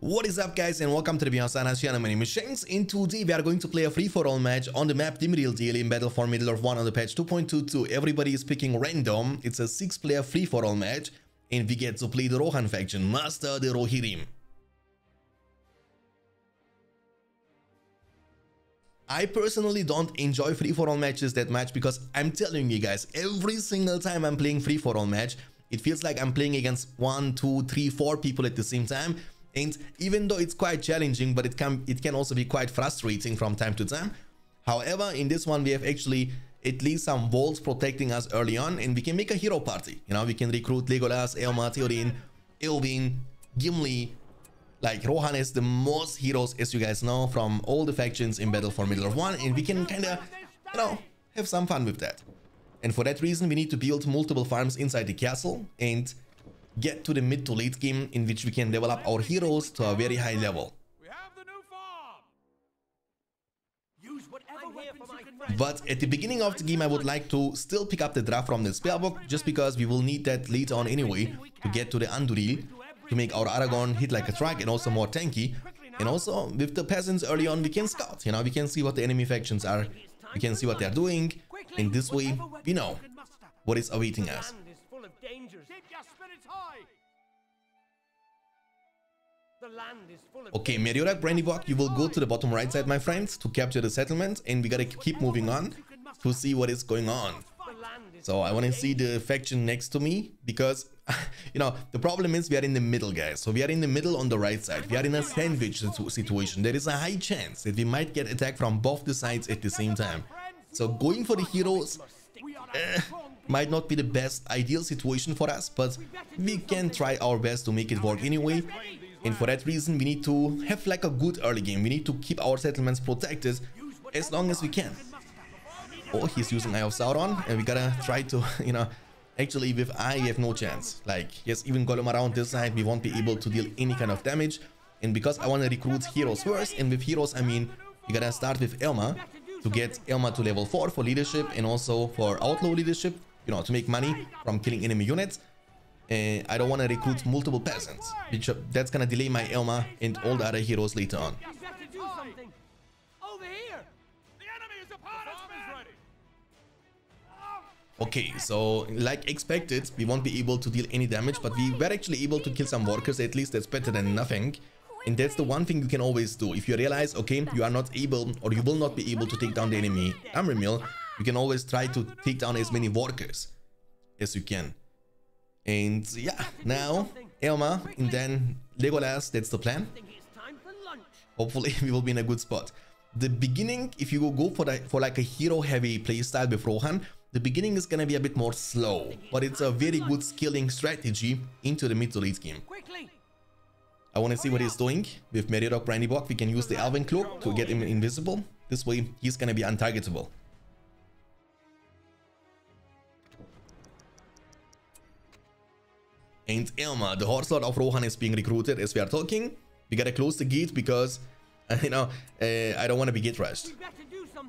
What is up guys and welcome to the BeyondStandards channel, my name is Shanks and today we are going to play a free-for-all match on the map. Dimrill Dale in Battle for Middle-earth 1 on the patch. 2.22. Everybody is picking random, it's a 6-player free-for-all match. And we get to play the Rohan faction, Master the Rohirrim. I personally don't enjoy free-for-all matches that much because I'm telling you guys, every single time I'm playing free-for-all match, it feels like I'm playing against one, two, three, four people at the same time and even though it's quite challenging but it can it can also be quite frustrating from time to time. However in this one we have actually at least some walls protecting us early on and we can make a hero party. You know we can recruit legolas Eomer, theoden Eowyn, gimli like rohan has the most heroes as you guys know from all the factions in battle for middle earth 1 and we can kind of you know have some fun with that. And for that reason we need to build multiple farms inside the castle and get to the mid to late game in which we can level up our heroes to a very high level. But at the beginning of the game I would like to still pick up the draft from the spellbook just because we will need that later on anyway to get to the Anduril to make our Aragorn hit like a truck and also more tanky. And also with the peasants early on we can scout, you know, we can see what the enemy factions are, we can see what they're doing, and this way we know what is awaiting us. Okay, Meriadoc Brandybuck, you will go to the bottom right side, my friends, to capture the settlement, and we gotta keep moving on to see what is going on. So I want to see the faction next to me, because, you know, the problem is we are in the middle, guys. So we are in the middle on the right side. We are in a sandwich situation. There is a high chance that we might get attacked from both the sides at the same time. So going for the heroes... Eh, might not be the best ideal situation for us, but we can try our best to make it work anyway. And for that reason, we need to have like a good early game. We need to keep our settlements protected as long as we can. Oh, he's using Eye of Sauron, and we gotta try to, you know, actually with Eye, we have no chance. Like, yes, even Gollum around this side, we won't be able to deal any kind of damage. And because I want to recruit heroes first, and with heroes, I mean, you gotta start with Eomer to get Eomer to level 4 for leadership and also for outlaw leadership, you know, to make money from killing enemy units. Uh, I don't want to recruit multiple peasants, which uh, that's gonna delay my Eomer and all the other heroes later on. Okay, so like expected, we won't be able to deal any damage, but we were actually able to kill some workers, at least that's better than nothing. And that's the one thing you can always do. If you realize, okay, you are not able or you will not be able to take down the enemy Amrymil, you can always try to take down as many workers as you can. And yeah, now Eomer and then Legolas, that's the plan. Hopefully we will be in a good spot. The beginning, if you go for, the, for like a hero heavy playstyle with Rohan, the beginning is gonna be a bit more slow, but it's a very good skilling strategy into the mid to late game. I want to see what he's doing. With Meriadoc Brandybuck, we can use the Elven Cloak to get him invisible. This way, he's gonna be untargetable. And Eomer, the Horse Lord of Rohan is being recruited as we are talking. We gotta close the gate because, uh, you know, uh, I don't want to be gate rushed.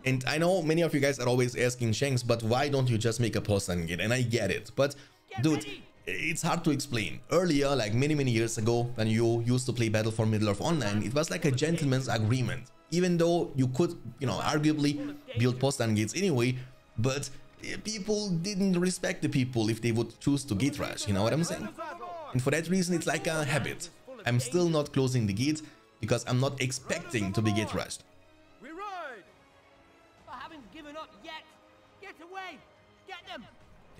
And I know many of you guys are always asking Shanks, but why don't you just make a post and gate? And I get it, but dude, it's hard to explain. Earlier, like many, many years ago, when you used to play Battle for Middle-earth Online, it was like a gentleman's agreement. Even though you could, you know, arguably build post and gates anyway, but people didn't respect the people if they would choose to gate rush, you know what I'm saying? And for that reason, it's like a habit. I'm still not closing the gate because I'm not expecting to be gate rushed.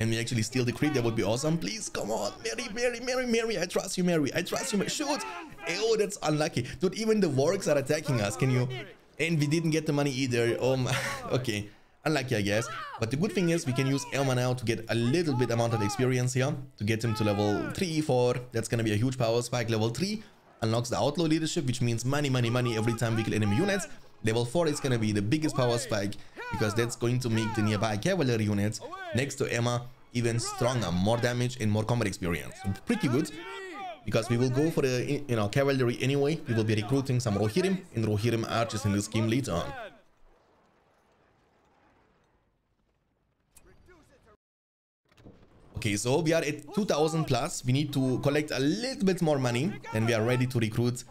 Can we actually steal the creep? That would be awesome. Please, come on. Mary, Mary, Mary, Mary. I trust you, Mary. I trust you, Mary. Shoot. Oh, that's unlucky. Dude, even the wargs are attacking us. Can you... And we didn't get the money either. Um, okay. Unlucky, I guess. But the good thing is we can use Eomer now to get a little bit amount of experience here. To get him to level 3, 4. That's gonna be a huge power spike. Level 3 unlocks the outlaw leadership, which means money, money, money every time we kill enemy units. Level 4 is gonna be the biggest power spike because that's going to make the nearby cavalry units next to Eomer even stronger, more damage and more combat experience. Pretty good because we will go for the you know cavalry anyway. We will be recruiting some Rohirrim and Rohirrim archers in this game later on. Okay, so we are at 2000 plus. We need to collect a little bit more money and we are ready to recruit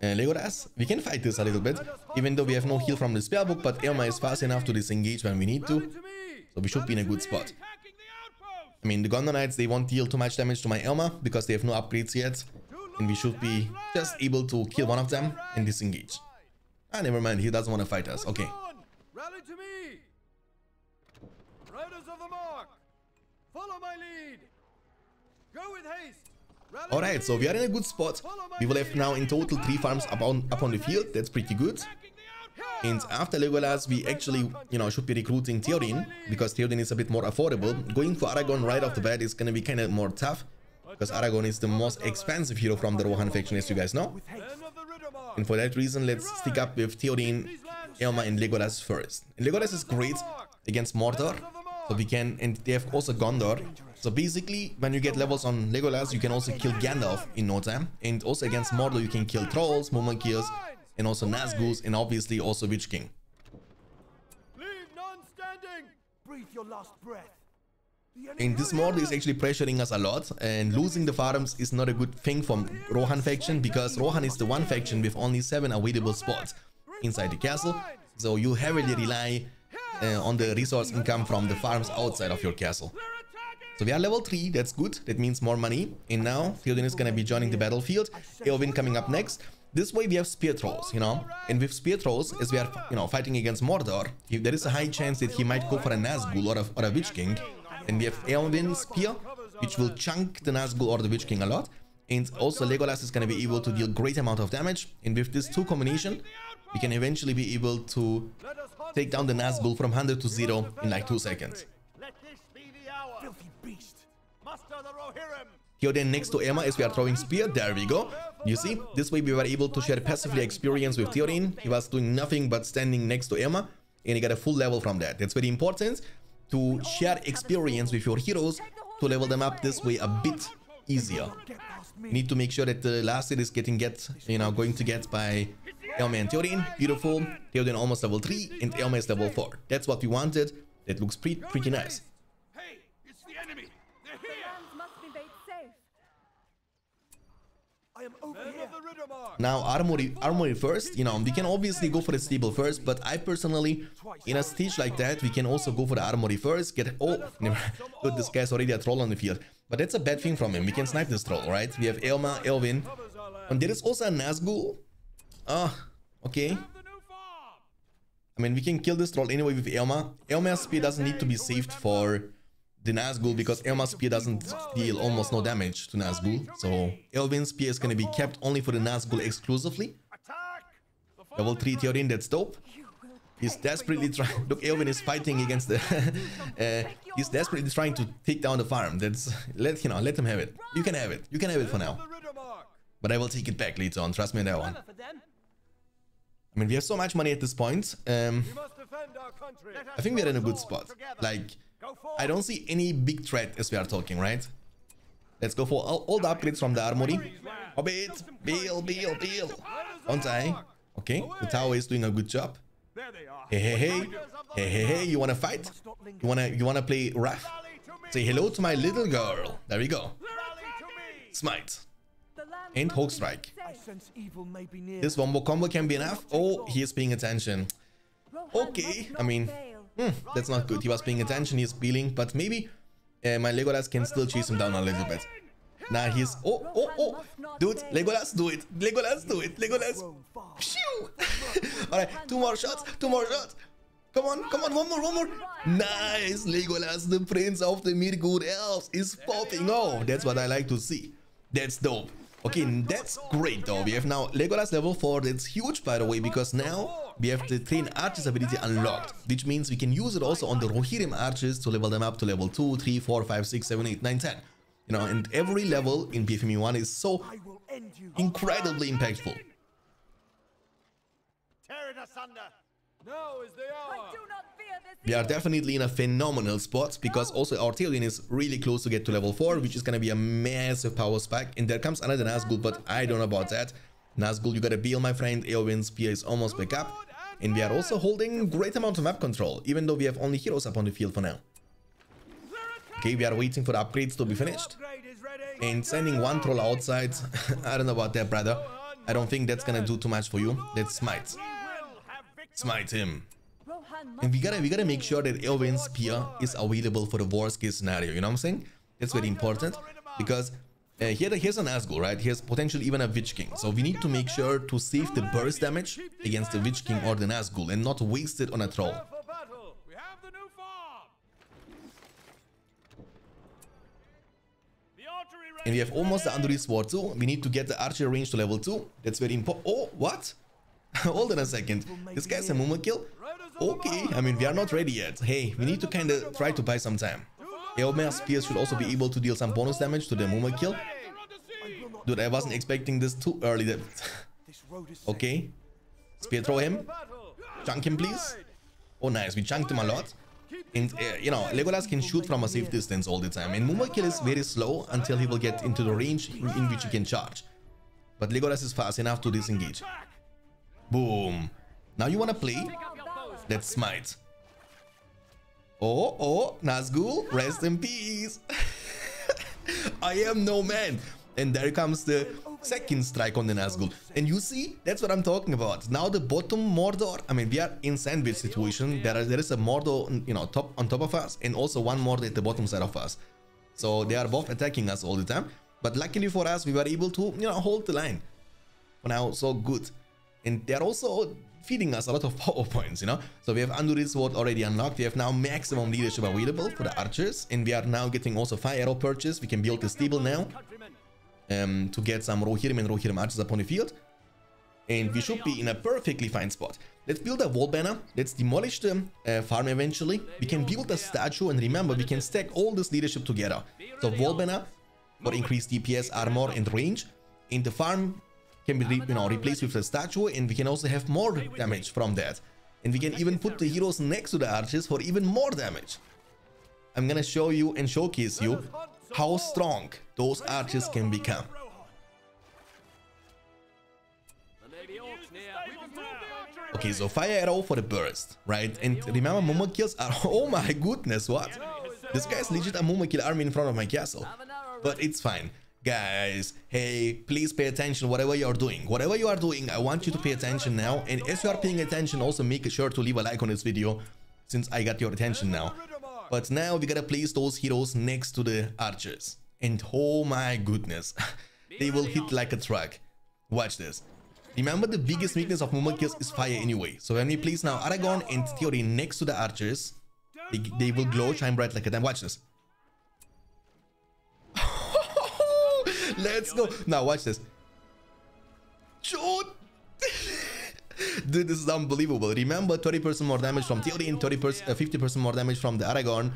uh, Legolas. We can fight this a little bit, even though we have no heal from the spell book, but Eomer is fast enough to disengage when we need to. So we should be in a good spot. I mean, the Gondor Knights, they won't deal too much damage to my Eomer because they have no upgrades yet. And we should be just able to kill one of them and disengage. Ah, never mind, he doesn't want to fight us. Okay. Of the mark! Alright, so we are in a good spot. We will have now in total 3 farms upon, upon the field. That's pretty good. And after Legolas, we actually, you know, should be recruiting Theoden, because Theoden is a bit more affordable. Going for Aragorn right off the bat is gonna be kind of more tough, because Aragorn is the most expensive hero from the Rohan faction, as you guys know. Men of the Riddermark! And for that reason, let's stick up with Theoden, Eomer, and Legolas first. And Legolas is great against Mordor, so we can, and they have also Gondor. So basically, when you get levels on Legolas, you can also kill Gandalf in no time. And also against Mordor, you can kill Trolls, Mumakils, and also Nazguls, and obviously also Witch King. Leave none standing! Breathe your last breath. And this Mordor is actually pressuring us a lot, and losing the farms is not a good thing from Rohan faction, because Rohan is the one faction with only 7 available spots inside the castle, so you heavily rely uh, on the resource income from the farms outside of your castle. So we are level 3, that's good, that means more money. And now Theoden is gonna be joining the battlefield, Eowyn coming up next. This way we have spear throws, you know, and with spear throws, as we are, you know, fighting against Mordor, if there is a high chance that he might go for a Nazgul or a, or a Witch King. And we have Eowyn's spear, which will chunk the Nazgul or the Witch King a lot. And also Legolas is gonna be able to deal great amount of damage. And with this two combination, we can eventually be able to take down the Nazgul from 100 to 0 in like 2 seconds. Here this be the hour! filthy beast. Muster the Rohirrim! Theoden next to Eomer as we are throwing spear. There we go. You see, this way we were able to share passively experience with Theoden. He was doing nothing but standing next to Eomer and he got a full level from that. That's very important to share experience with your heroes to level them up this way a bit easier. Need to make sure that the last hit is getting get, you know, going to get by Eomer and Theoden. Beautiful. Theoden almost level 3 and Eomer is level 4. That's what we wanted. That looks pretty, pretty nice. Hey, it's the enemy! They're here! lands must be made safe. I am over Men here. the Now armory, armory first, you know, we can obviously go for the stable first, but I personally, in a stage like that, we can also go for the armory first, get, oh, never, good, this guy's already a troll on the field, but that's a bad thing from him, we can snipe this troll, right? We have Eomer, Eowyn, Covers our land. and there is also a Nazgul, ah, okay! I mean, we can kill this troll anyway with Eomer, Eomer's spear doesn't need to be saved for the Nazgul because Eomer's spear doesn't deal almost no damage to Nazgul, so Eowyn's spear is gonna be kept only for the Nazgul exclusively, Level 3 Theoden, that's dope. He's desperately trying. Look, Eowyn is fighting against the. uh, he's desperately trying to take down the farm. That's let you know. Let him have it. You can have it. You can have it for now. But I will take it back later on. Trust me on that one. I mean, we have so much money at this point. Um! I think we are in a good spot. Like! I don't see any big threat as we are talking, right? Let's go for all, all the upgrades from the armory. Hobbit, Beal, Beal, Beal. Ontai. Okay, the tower is doing a good job. Hey, hey, hey. Hey, hey, hey, you wanna fight? You wanna, you wanna play rough? Say hello to my little girl. There we go. Smite. And Hawk Strike. made I safe. sense evil may be near. This wombo combo can be enough. Oh, he is paying attention. Okay, I mean, hmm, that's not good. He was paying attention, he's peeling, but maybe uh, my Legolas can still chase him down a little bit. Nah, he's... Oh, oh, oh! Dude, Legolas, do it! Legolas, do it! Legolas! Phew! Alright, two more shots, two more shots! Come on, come on, one more, one more! Nice! Legolas, the prince of the Mirkwood elves, is popping off! That's what I like to see. That's dope. Okay, that's great though. We have now Legolas level 4. That's huge by the way, because now we have the Train Archers ability unlocked. Which means we can use it also on the Rohirrim Archers to level them up to level 2, 3, 4, 5, 6, 7, 8, 9, 10. You know, and every level in BFME 1 is so I will end you. incredibly impactful. Tear it asunder! Now is the hour! I do not fear this We are definitely in a phenomenal spot because also our Theoden is really close to get to level 4 which is gonna be a massive power spike and there comes another Nazgul but I don't know about that. Nazgul you gotta bail my friend, Eowyn's spear is almost back up and we are also holding great amount of map control even though we have only heroes up on the field for now. Okay, we are waiting for the upgrades to be finished and sending one troll outside, I don't know about that brother. I don't think that's gonna do too much for you. Let's smite. Smite him. And we gotta we gotta make sure that Eowyn's spear is available for the worst case scenario. You know what I'm saying? That's very important because uh, here here's a Nazgul, right? Here's potentially even a Witch King. So we need to make sure to save the burst damage against the Witch King or the Nazgul and not waste it on a troll. And we have almost the Anduril Sword too. We need to get the archer range to level 2. That's very important. Oh, what? Hold on a second. This guy's a Mumakil? Okay, I mean, we are not ready yet. Hey, we need to kind of try to buy some time. Eomer Spears should also be able to deal some bonus damage to the Mumakil. Dude, I wasn't expecting this too early. Okay. Spear throw him. Chunk him, please. Oh, nice. We chunked him a lot. And, uh, you know, Legolas can shoot from a safe distance all the time. And Mumakil is very slow until he will get into the range in which he can charge. But Legolas is fast enough to disengage. Boom. Now you wanna play? Let's smite. Oh, oh, Nazgul, rest in peace. I am no man. And there comes the second strike on the Nazgul. And you see, that's what I'm talking about. Now the bottom Mordor, I mean, we are in sandwich situation. There, are, there is a Mordor, you know, top on top of us and also one Mordor at the bottom side of us. So they are both attacking us all the time. But luckily for us, we were able to, you know, hold the line. For now, so good. And they're also feeding us a lot of power points, you know? So we have Anduril Sword already unlocked. We have now maximum leadership available for the archers. And we are now getting also Fire Arrow purchase. We can build the stable now um, to get some Rohirrim and Rohirrim archers upon the field. And we should be in a perfectly fine spot. Let's build a wall banner. Let's demolish the uh, farm eventually. We can build a statue and remember we can stack all this leadership together. So wall banner for increased DPS, armor and range. And the farm can be re you know, replaced with the statue and we can also have more damage from that. And we can even put the heroes next to the archers for even more damage. I'm gonna show you and showcase you how strong those archers can become. Okay, so fire arrow for the burst, right? And remember, Mumakils are. Oh my goodness, what? This guy's legit a Mumakil army in front of my castle. But it's fine. Guys, hey, please pay attention whatever you are doing. Whatever you are doing, I want you to pay attention now. And as you are paying attention, also make sure to leave a like on this video, since I got your attention now. But now we gotta place those heroes next to the archers. And oh my goodness, they will hit like a truck. Watch this. Remember the biggest weakness of Mumakils is fire anyway. So when we place now Aragorn and Theoden next to the archers, they, they will glow, shine bright like a damn. Watch this. Let's go. Now watch this. Shoot! Dude, this is unbelievable. Remember 30% more damage from Theoden and 30%, uh, 50% more damage from the Aragorn.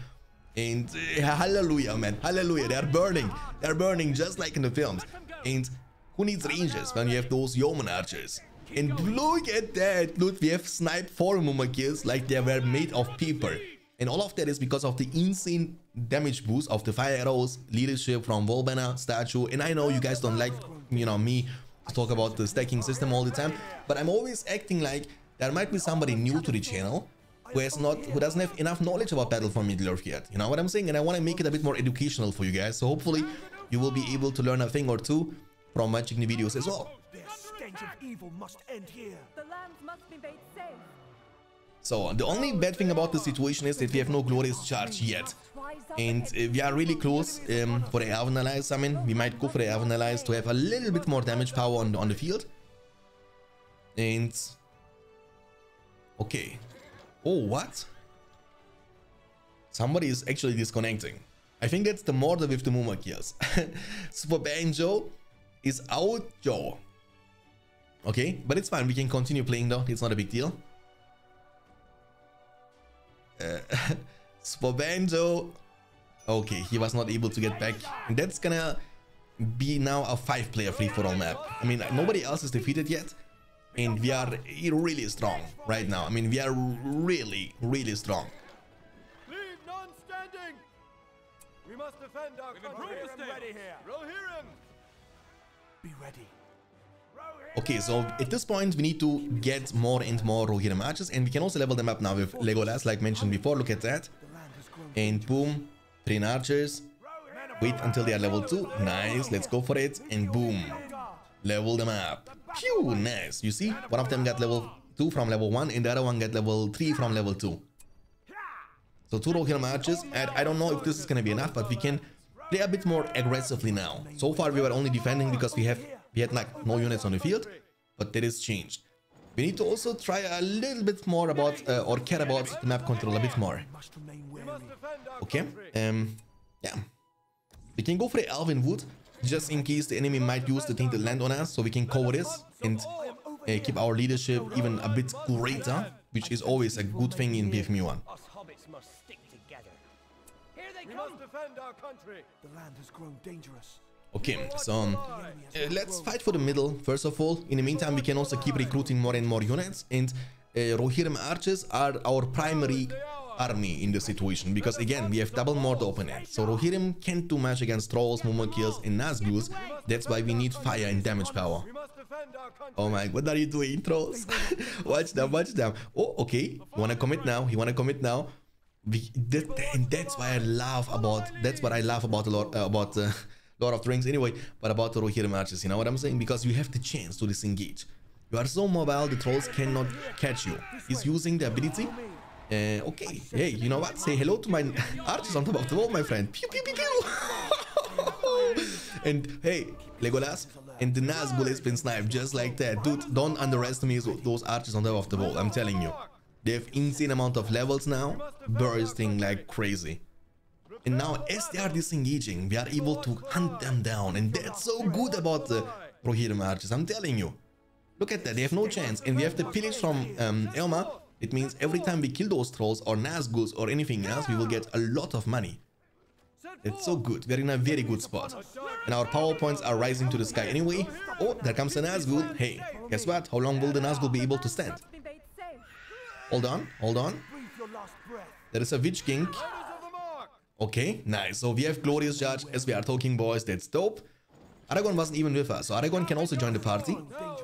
And uh, hallelujah, man. Hallelujah. They are burning. They are burning just like in the films. And who needs ranges when you have those yeoman archers? And look at that. Look, we have sniped four Mumakils like they were made of paper. And all of that is because of the insane damage boost of the fire arrows, leadership from wall banner, statue. And I know you guys don't like, you know, me talk about the stacking system all the time, but I'm always acting like there might be somebody new to the channel who has not, who doesn't have enough knowledge about Battle for Middle-earth yet. You know what I'm saying? And I want to make it a bit more educational for you guys. So hopefully you will be able to learn a thing or two from watching the videos as well. This stench of evil must end here. The lands must be made safe. So the only bad thing about the situation is that we have no glorious charge yet. And uh, we are really close um, for the Elven Allies. I mean, we might go for the Elven Allies to have a little bit more damage power on, on the field. And... Okay. Oh, what? Somebody is actually disconnecting. I think that's the Mordor with the Mumakils. Super Banjo is out, Joe. Okay, but it's fine. We can continue playing though. It's not a big deal. Uh, Super Okay, he was not able to get back. And that's gonna be now a five player free for all map. I mean, nobody else is defeated yet. And we are really strong right now. I mean, we are really, really strong. Leave none standing. We must defend our country. ready here. Rohirrim. Be ready. Okay, so at this point we need to get more and more Rohirrim archers and we can also level them up now with Legolas like mentioned before, look at that. And boom, train archers. Wait until they are level 2, nice, let's go for it and boom, level them up. Phew, nice. You see, one of them got level 2 from level 1 and the other one got level 3 from level 2. So two Rohirrim archers, and I don't know if this is gonna be enough, but we can play a bit more aggressively now. So far we were only defending because we have we had like no units on the field, but that is changed. We need to also try a little bit more about uh, or care about the map control a bit more. Must remain We wary. must defend our Okay, um, yeah. We can go for the Elven Wood, just in case the enemy might use the tainted land on us, so we can cover this and uh, keep our leadership even a bit greater, which is always a good thing in BFME 1. Us hobbits must stick together. Here they come! defend our country. The land has grown dangerous. Okay, so um, uh, let's fight for the middle first of all. In the meantime, we can also keep recruiting more and more units, and uh, Rohirrim archers are our primary army in the situation because again we have double more to open opponent. So Rohirrim can't do much against trolls, Mumakils, and Nazguls. That's why we need fire and damage power. Oh my, god what are you doing, trolls? watch them, watch them. Oh, okay. You wanna commit now? You wanna commit now? We, that, and that's why I love about. That's what I love about a lot uh, about uh, Lord of the Rings. Anyway, but about the Rohirrim archers, you know what I'm saying? Because you have the chance to disengage. You are so mobile, the trolls cannot catch you. He's using the ability. Uh, okay, hey, you know what? Say hello to my archers on top of the wall, my friend. Pew pew pew pew. and hey, Legolas, and the Nazgul has been sniped just like that. Dude, don't underestimate those archers on top of the wall. I'm telling you. They have insane amount of levels now, bursting like crazy. And now, as they are disengaging, we are able to hunt them down. And that's so good about the Rohirrim archers, I'm telling you. Look at that, they have no chance. And we have the pillage from um, Eomer. It means every time we kill those trolls or Nazguls or anything else, we will get a lot of money. It's so good. We're in a very good spot. And our power points are rising to the sky anyway. Oh, there comes a Nazgul. Hey, guess what? How long will the Nazgul be able to stand? Hold on, hold on. There is a Witch King. Riders of the mark. Okay, nice. So we have Glorious Charge as we are talking, boys. That's dope. Aragorn wasn't even with us, so Aragorn can also join the party. Now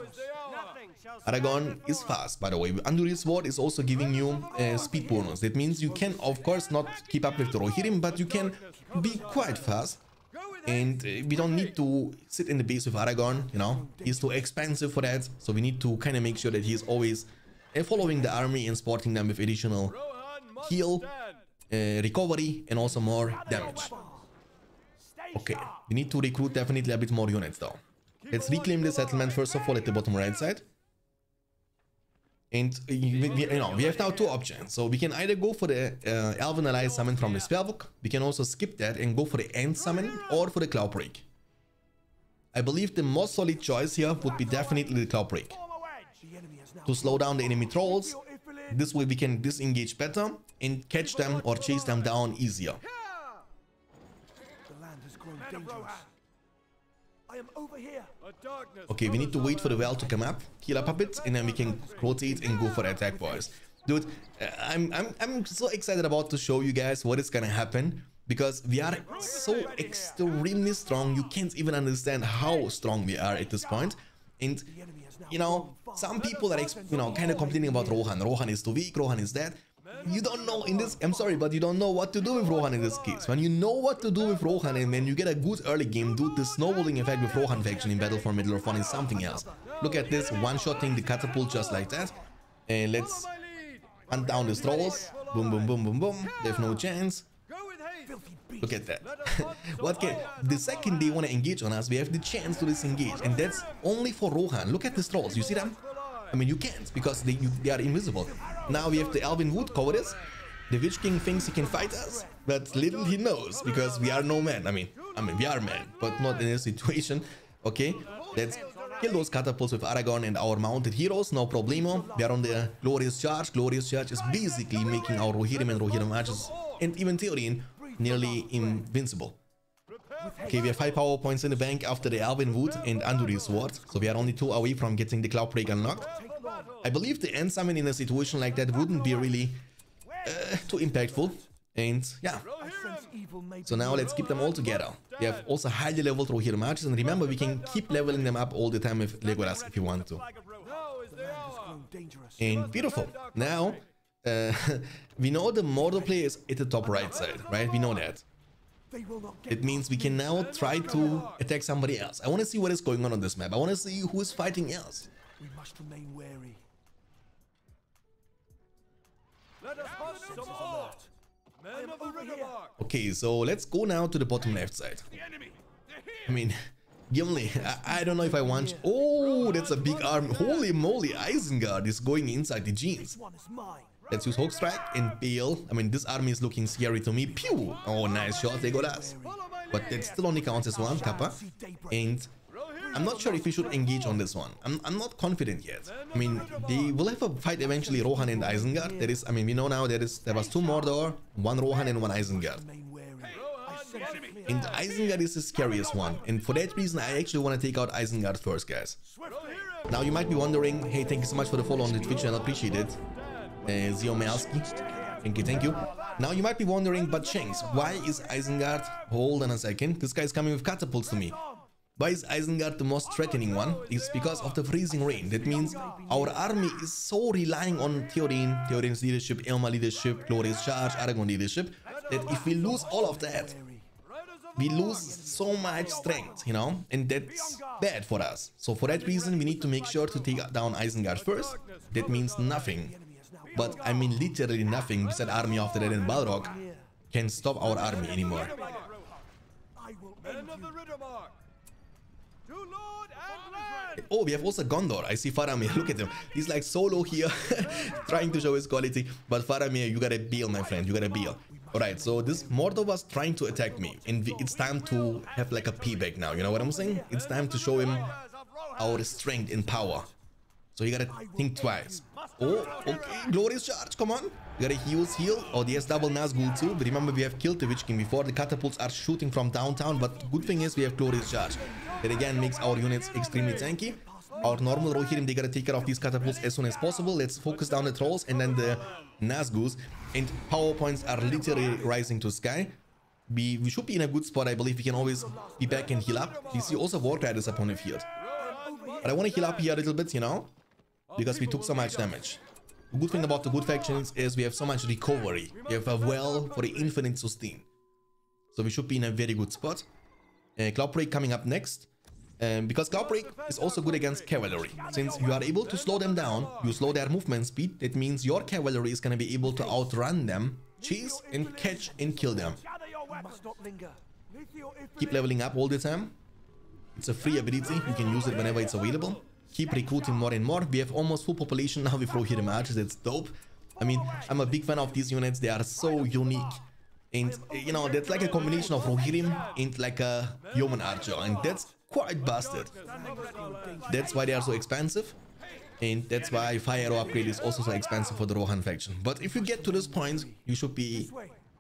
is fast, by the way. Anduril Sword is also giving you a speed bonus. That means you can, of course, not keep up with the Rohirrim, but you can be quite fast. And uh, we don't need to sit in the base with Aragorn, you know. He's too expensive for that, so we need to kind of make sure that he's always uh, following the army and supporting them with additional heal. Uh, recovery, and also more damage. Okay, we need to recruit definitely a bit more units though. Let's reclaim the settlement first of all at the bottom right side. And uh, we, we- you know, we have now two options. So we can either go for the uh, Elven Ally summon from the Spellbook. We can also skip that and go for the Ent summon or for the Cloud Break. I believe the most solid choice here would be definitely the Cloud Break. To slow down the enemy trolls, this way we can disengage better and catch them or chase them down easier. The land has grown dangerous. I am over here. Okay, we need to wait for the well to come up, heal up a bit, and then we can rotate and go for the attack, boys. Dude, uh, I'm, I'm, I'm so excited about to show you guys what is gonna happen because we are so extremely strong. You can't even understand how strong we are at this point. And, you know, some people are, you know, kind of complaining about Rohan. Rohan is too weak, Rohan is dead. You don't know in this, I'm sorry, but you don't know what to do with Rohan in this case. When you know what to do with Rohan and when you get a good early game, dude, the snowballing effect with Rohan faction in Battle for Middle Earth 1 is something else. Look at this, one-shotting the catapult just like that. And let's hunt down the trolls. Boom, boom, boom, boom, boom. They have no chance. Look at that. what can the second they want to engage on us, we have the chance to disengage, and that's only for Rohan. Look at the trolls. You see them? I mean, you can't because they you, they are invisible. Now we have the Elven Wood this. The Witch King thinks he can fight us, but little he knows because we are no men. I mean, I mean we are men, but not in this situation. Okay, let's kill those catapults with Aragorn and our mounted heroes. No problemo. We are on the Glorious Charge. Glorious Charge is basically making our Rohirrim and Rohirrim archers and even Theoden nearly invincible. Okay, we have 5 power points in the bank after the Elven Wood and Anduril Sword, so we are only 2 away from getting the Cloud Break unlocked. I believe the Ent summon in a situation like that wouldn't be really uh, too impactful. And yeah, so now let's keep them all together. We have also highly leveled Rohirrim archers, and remember we can keep leveling them up all the time with Legolas if you want to. And beautiful. Now, uh, we know the Mordor player is at the top right side, right? We know that. It means we can now try to attack somebody else. I want to see what is going on on this map. I want to see who is fighting else. We must remain wary. Let us hunt some more. Men of the over here. Riddermark. Okay, so let's go now to the bottom left side. The enemy. They're here. I mean, Gimli, I, I don't know if I want... Oh, that's a big arm. Holy moly, Isengard is going inside the jeans. Let's use Hawk Strike and Bale. I mean, this army is looking scary to me. Pew! Oh, nice shot, They got us. But that still only counts as one, Kappa. And I'm not sure if we should engage on this one. I'm, I'm not confident yet. I mean, they will have a fight eventually, Rohan and Isengard. That is, I mean, we know now there is there was two Mordor, one Rohan and one Isengard. And Isengard is the scariest one. And for that reason, I actually want to take out Isengard first, guys. Now, you might be wondering, hey, thank you so much for the follow on the Twitch channel, appreciate it. Uh, Zio Mealski. Thank you, thank you. Now, you might be wondering, but Shanks, why is Isengard... Hold on a second, this guy is coming with catapults to me. Why is Isengard the most threatening one? It's because of the freezing rain. That means our army is so relying on Theoden, Theoden's leadership, Eomer leadership, Glorious Charge, Aragorn leadership, that if we lose all of that, we lose so much strength, you know, and that's bad for us. So for that reason, we need to make sure to take down Isengard first. That means nothing, but I mean literally nothing beside army after that in Balrog can stop our army anymore. Oh, we have also Gondor. I see Faramir. Look at him. He's like solo here, trying to show his quality. But Faramir, you gotta bail, my friend. You gotta bail. Alright, so this Mordor was trying to attack me. And it's time to have like a payback now. You know what I'm saying? It's time to show him our strength and power. So you gotta think twice. Oh, okay, glorious charge, come on. You gotta heal, heal. Oh, the S-double Nazgul too. But remember, we have killed the Witch King before. The catapults are shooting from downtown. But good thing is we have glorious charge. That again makes our units extremely tanky. Our normal Rohirrim, they gotta take care of these catapults as soon as possible. Let's focus down the trolls and then the Nazguls. And power points are literally rising to sky. We, we should be in a good spot, I believe. We can always be back and heal up. We see also War Riders upon the field. But I want to heal up here a little bit, you know, because we took so much damage. The good thing about the good factions is we have so much recovery. We have a well for the infinite sustain. So we should be in a very good spot. Uh, Cloudbreak coming up next. Um, because Cloudbreak is also good against cavalry. Since you are able to slow them down, you slow their movement speed, that means your cavalry is gonna be able to outrun them, chase and catch and kill them. Keep leveling up all the time. It's a free ability, you can use it whenever it's available. Keep recruiting more and more. We have almost full population now with Rohirrim archers, it's dope. I mean, I'm a big fan of these units, they are so unique. And, you know, that's like a combination of Rohirrim and like a human archer, and that's quite busted. That's why they are so expensive. And that's why Fire Arrow upgrade is also so expensive for the Rohan faction. But if you get to this point, you should be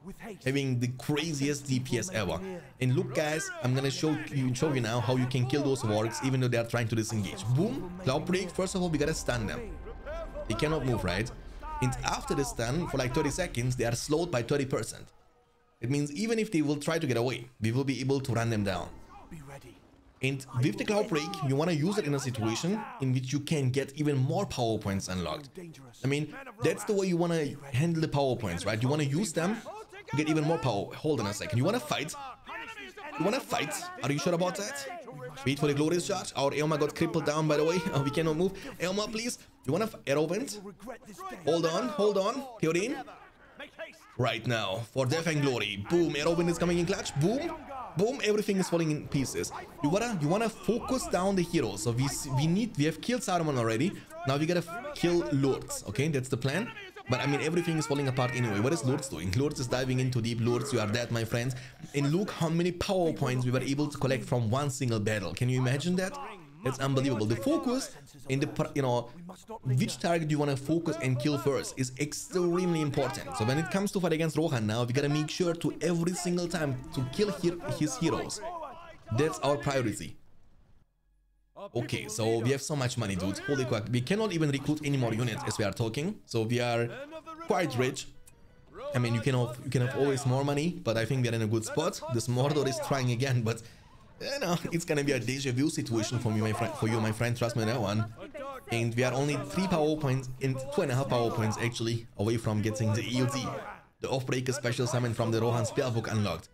This way. With haste. having the craziest DPS ever. And look guys, I'm gonna show you show you now how you can kill those wargs even though they are trying to disengage. Boom, cloud break. First of all, we gotta stun them. They cannot move, right? And after the stun, for like 30 seconds, they are slowed by 30%. It means even if they will try to get away, we will be able to run them down. And with the cloud break, you want to use it in a situation in which you can get even more power points unlocked. I mean, that's the way you want to handle the power points, right? You want to use them to get even more power. Hold on a second. You want to fight? You want to fight? Are you sure about that? Wait for the glorious charge. Our Eomer got crippled down, by the way. Oh, we cannot move. Eomer, please. You want to arrow vent? Hold on, hold on. Theoden? Right now, for death and glory. Boom, Arrowwind is coming in clutch. Boom, boom, everything is falling in pieces. You wanna, you wanna focus down the heroes. So we, we need, we have killed Saruman already. Now we gotta kill Lurtz. Okay, that's the plan. But I mean, everything is falling apart anyway. What is Lurtz doing? Lurtz is diving into deep. Lurtz, you are dead, my friends. And look how many power points we were able to collect from one single battle. Can you imagine that? It's unbelievable. The focus in the, you know, which target you want to focus and kill first is extremely important. So when it comes to fight against Rohan now, we gotta make sure to every single time to kill his heroes. That's our priority. Okay, so we have so much money, dude. Holy crap. We cannot even recruit any more units as we are talking. So we are quite rich. I mean, you can have, you can have always more money, but I think we are in a good spot. This Mordor is trying again, but you know, it's gonna be a deja vu situation for me, my friend, for you, my friend. Trust me on that one. And we are only three power points and two and a half power points actually away from getting the EOD, the Oathbreaker special summon from the Rohan spellbook unlocked.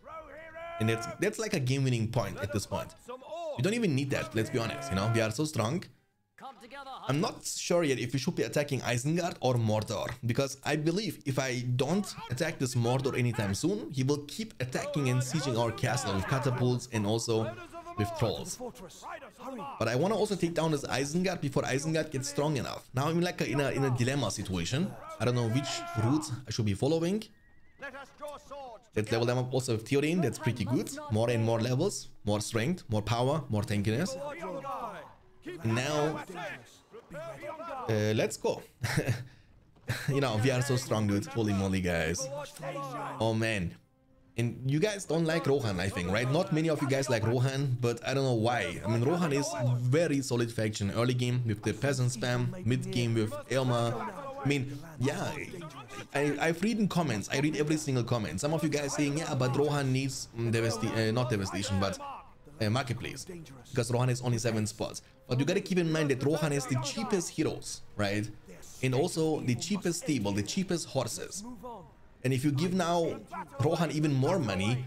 And that's that's like a game-winning point at this point. We don't even need that, let's be honest, you know? We are so strong. I'm not sure yet if we should be attacking Isengard or Mordor, because I believe if I don't attack this Mordor anytime soon, he will keep attacking and sieging our castle with catapults and also with trolls. But I want to also take down this Isengard before Isengard gets strong enough. Now I'm like in a, in a dilemma situation. I don't know which route I should be following. Let us draw swords. Let's level them up also with Theoden, that's pretty good. More and more levels, more strength, more power, more tankiness. Or you will die. Keep And now, Prepare for battle. uh, let's go. you know, we are so strong, dude. Holy moly, guys. Oh man. And you guys don't like Rohan, I think, right? Not many of you guys like Rohan, but I don't know why. I mean, Rohan is very solid faction. Early game with the peasant spam, mid game with Eomer. I mean, yeah, I, I've read in comments. I read every single comment. Some of you guys saying, yeah, but Rohan needs mm, devasta- uh, not devastation, but uh, marketplace because Rohan has only seven spots. But you gotta keep in mind that Rohan is the cheapest heroes, right? And also the cheapest stable, the cheapest horses. And if you give now Rohan even more money,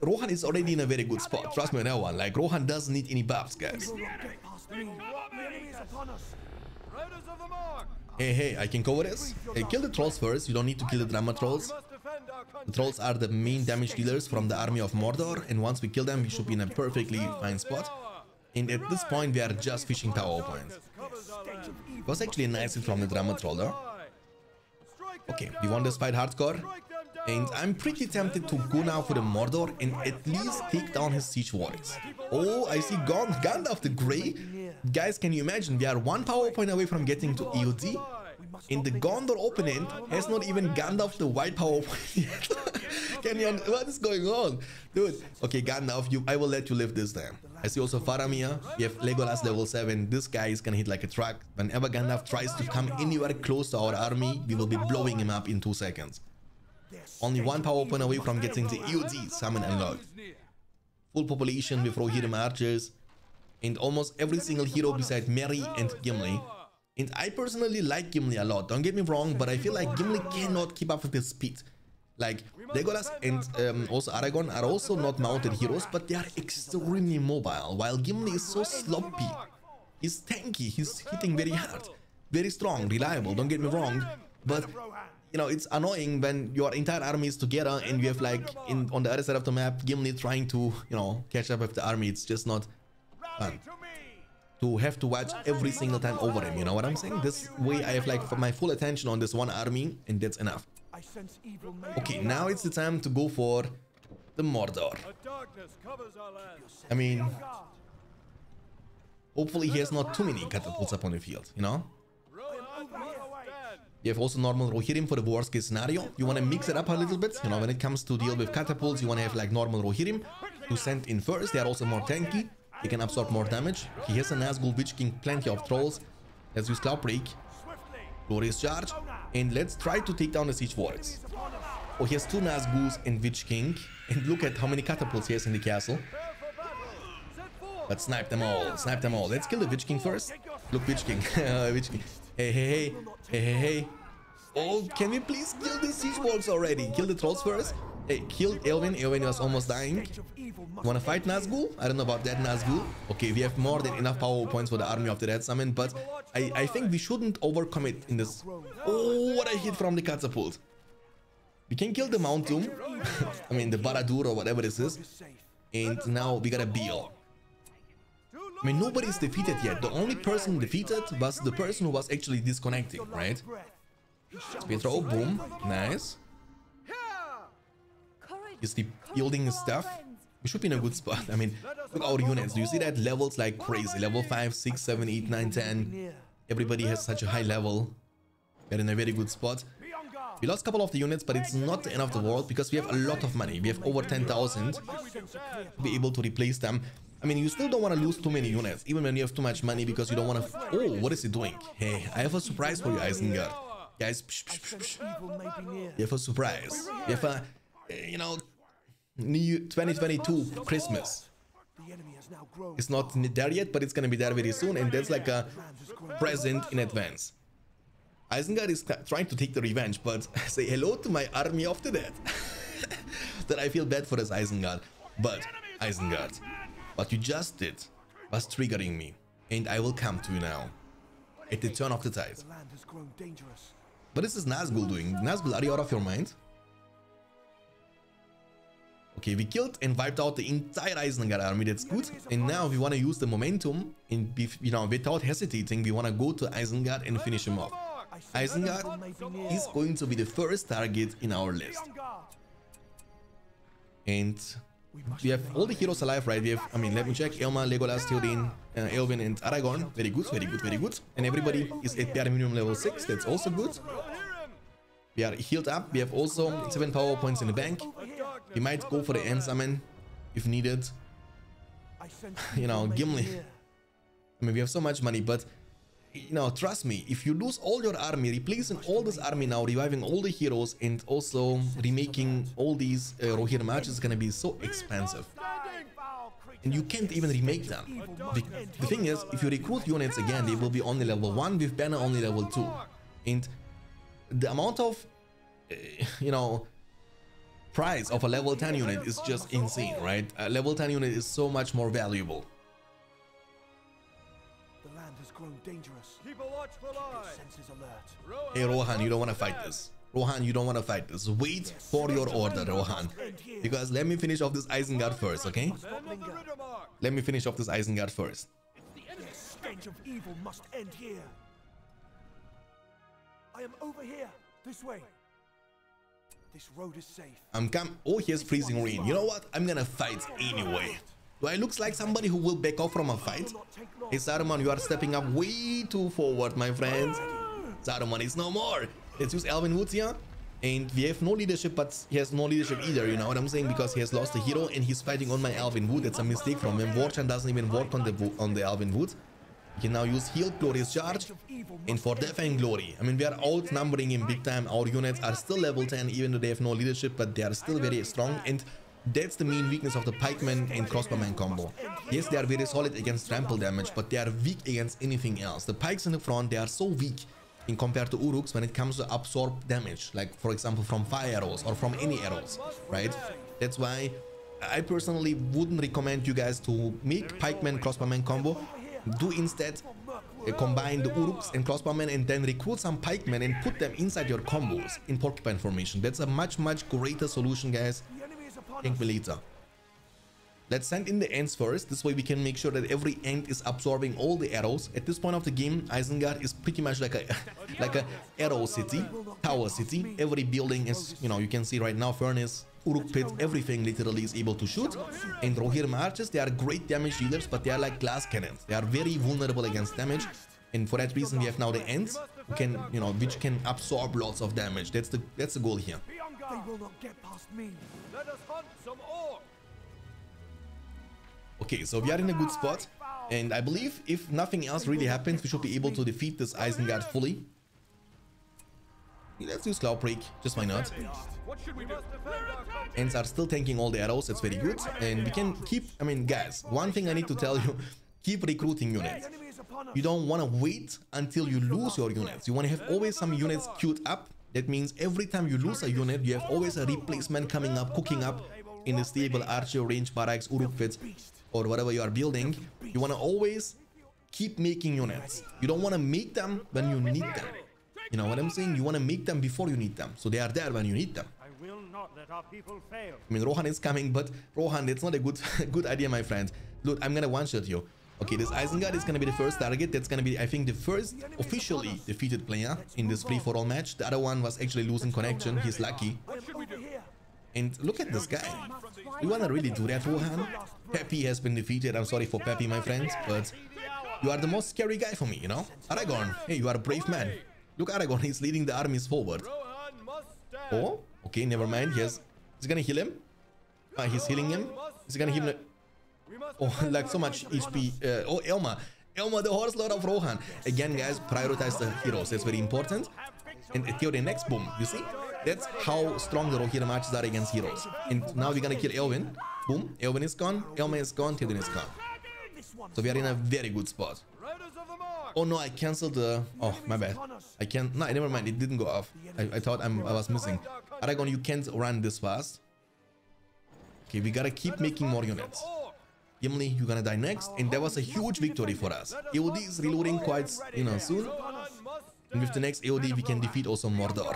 Rohan is already in a very good spot. Trust me on that one. Like Rohan doesn't need any buffs, guys. Hey, hey, I can cover this. Hey, kill the trolls first. You don't need to kill the drummer trolls. The trolls are the main damage dealers from the army of Mordor, and once we kill them, we should be in a perfectly fine spot. And at this point, we are just fishing tower points. It was actually a nice hit from the drummer troll there. Strike them Okay, we want this fight hardcore. And I'm pretty tempted to go now for the Mordor and at least take down his siege warriors. Oh, I see Gon Gandalf the Grey. Guys, can you imagine? We are one power point away from getting to EOD. And the Gondor opponent has not even Gandalf the white power point yet. can you... What is going on? Dude. Okay, Gandalf, you, I will let you live this time. I see also Faramir. We have Legolas level 7. This guy is gonna hit like a truck. Whenever Gandalf tries to come anywhere close to our army, we will be blowing him up in 2 seconds. Only one power point away from getting the EOD summon unlocked. Full population with Rohirrim archers and almost every single hero beside Merry and Gimli. And I personally like Gimli a lot, don't get me wrong, but I feel like Gimli cannot keep up with his speed. Like, Legolas and um, also Aragorn are also not mounted heroes, but they are extremely mobile, while Gimli is so sloppy. He's tanky, he's hitting very hard, very strong, reliable, don't get me wrong, but you know, it's annoying when your entire army is together and you have like in on the other side of the map Gimli trying to, you know, catch up with the army. It's just not fun To have to watch every single time over him. You know what I'm saying? This way I have like my full attention on this one army and that's enough. Okay, now it's the time to go for the Mordor. I mean, hopefully he has not too many catapults up on the field, you know? You have also normal Rohirrim for the worst case scenario. You want to mix it up a little bit. You know, when it comes to deal with catapults, you want to have like normal Rohirrim to send in first. They are also more tanky. They can absorb more damage. He has a Nazgul Witch King, plenty of trolls. Let's use Cloudbreak. Glorious charge. And let's try to take down the Siege Warriors. Oh, he has two Nazguls and Witch King. And look at how many catapults he has in the castle. But snipe them all, snipe them all. Let's kill the Witch King first. Look, Witch King. Witch King. Hey, hey, hey. Hey, hey, hey. Oh, can we please kill the siege walls already? Kill the trolls first. Hey, kill Eowyn. Eowyn was almost dying. Wanna fight Nazgul? I don't know about that Nazgul. Okay, we have more than enough power points for the army of the Red Summon, but I, I think we shouldn't overcommit in this. Oh, what a hit from the catapult. We can kill the Mount Doom. I mean, the Baradur or whatever this is. And now we got a Beal. I mean, nobody's defeated yet. The only person defeated was the person who was actually disconnecting, right? Pietro, boom, nice. Is the building stuff? We should be in a good spot. I mean, look at our units. Do you see that? Levels like crazy. Level 5, 6, 7, 8, 9, 10. Everybody has such a high level. We're in a very good spot. We lost a couple of the units, but it's not the end of the world because we have a lot of money. We have over 10,000 to be able to replace them. I mean, you still don't want to lose too many units, even when you have too much money because you don't want to... Oh, what is he doing? Hey, I have a surprise for you, Isengard. Guys, psh, psh, psh. We have a surprise. We have a, you know, new 2022 Christmas. It's not there yet, but it's gonna be there very soon, and that's like a present in advance. Isengard is trying to take the revenge, but say hello to my army the dead. that I feel bad for this Isengard. But, Isengard, what you just did was triggering me. And I will come to you now. At the turn of the tide. The land has grown dangerous. What is this Nazgul doing? Nazgul, are you out of your mind? Okay, we killed and wiped out the entire Isengard army, that's good. And now we want to use the momentum, and be, you know, without hesitating, we want to go to Isengard and finish him off. Isengard is going to be the first target in our list. And we have all the heroes alive, right? We have, I mean, let me check. Eomer, Legolas, Theoden, uh, Eowyn, and Aragorn. Very good, very good, very good. And everybody is at bare minimum level 6. That's also good. We are healed up. We have also 7 power points in the bank. We might go for the Ent summon if needed. You know, evil may be Gimli. I mean, we have so much money, but you know, trust me, if you lose all your army, replacing all this army now, reviving all the heroes, and also remaking all these uh, Rohirrim archers is gonna be so expensive. And you can't even remake them. The, the thing is, if you recruit units again, they will be only level 1 with banner only level 2. And the amount of, uh, you know, price of a level 10 unit is just insane, right? A level 10 unit is so much more valuable. The land has grown dangerous. Hey Rohan, you don't want to fight this. Rohan, you don't want to fight this. Wait for your order, Rohan. Because let me finish off this Isengard first, okay? Men of the Riddermark. Let me finish off this Isengard first. The stench of evil must end here. I am over here. This way. This road is safe. I'm come. Oh, here's freezing rain. You know what? I'm gonna fight anyway. Do I looks like somebody who will back off from a fight? Hey Saruman, you are stepping up way too forward, my friends. Saruman is no more. Let's use Elven Woods here. And we have no leadership, but he has no leadership either, you know what I'm saying? Because he has lost a hero and he's fighting on my Elven Wood. That's a mistake from him. Warchan doesn't even work on the on the Elven Wood. We can now use Heal, Glorious Charge, and for and Glory. I mean, we are outnumbering him big time. Our units are still level 10, even though they have no leadership, but they are still very strong. And that's the main weakness of the Pikeman and Crossbowman combo. Yes, they are very solid against trample damage, but they are weak against anything else. The Pikes in the front, they are so weak in compared to Uruks when it comes to absorb damage, like for example from fire arrows or from any arrows, right? That's why I personally wouldn't recommend you guys to make Pikeman Crossbowman combo. Do instead uh, combine the Uruks and Crossbowmen and then recruit some Pikemen and put them inside your combos in Porcupine formation. That's a much much greater solution, guys. Thank me later. Let's send in the Ents first. This way we can make sure that every Ent is absorbing all the arrows. At this point of the game, Isengard is pretty much like a like a arrow city, tower city. Every building is, you know, you can see right now furnace, Uruk pit, everything literally is able to shoot. And Rohirrim archers, they are great damage dealers, but they are like glass cannons. They are very vulnerable against damage. And for that reason, we have now the Ents who can, you know, which can absorb lots of damage. That's the that's the goal here. They will not get past me. Let us hunt. Okay, so we are in a good spot. And I believe if nothing else really happens, we should be able to defeat this Isengard fully. Let's use Cloudbreak, just why not? Ents are still tanking all the arrows, that's very good. And we can keep, I mean, guys, one thing I need to tell you, keep recruiting units. You don't want to wait until you lose your units. You want to have always some units queued up. That means every time you lose a unit, you have always a replacement coming up, cooking up in the stable, archer, range, barracks, uruk or whatever you are building. You want to always keep making units. You don't want to make them when you need them. You know what I'm saying? You want to make them before you need them. So they are there when you need them. I will not let our people fail. I mean, Rohan is coming, but Rohan, it's not a good good idea, my friend. Look, I'm gonna one-shot you. Okay, this Isengard is gonna be the first target. That's gonna be, I think, the first officially defeated player in this free-for-all match. The other one was actually losing connection. He's lucky. I am over here. And look at this guy. You wanna really do that, Rohan? Peppy has been defeated. I'm sorry for Peppy, my friends, but you are the most scary guy for me, you know? Aragorn, hey, you are a brave man. Look, Aragorn, he's leading the armies forward. Oh, okay, never mind. Yes, he's gonna heal him. Ah, he's healing him. Is he gonna heal him? Oh, like so much. HP. Uh, oh, Eomer. Eomer, the horse lord of Rohan. Again, guys, prioritize the heroes. That's very important. And Theoden next, boom. You see? That's how strong the Rohirrim matches are against heroes. And now we're gonna kill Eowyn. Boom. Eowyn is gone. Eomer is gone. Theoden is gone. So we are in a very good spot. Oh no, I cancelled the... Oh, my bad. I can't... No, never mind. It didn't go off. I, I thought I'm, I was missing. Aragorn, you can't run this fast. Okay, we gotta keep making more units. Gimli, you're gonna die next, and that was a huge victory for us. AOD is reloading quite, you know, soon. And with the next AOD, we can defeat also Mordor.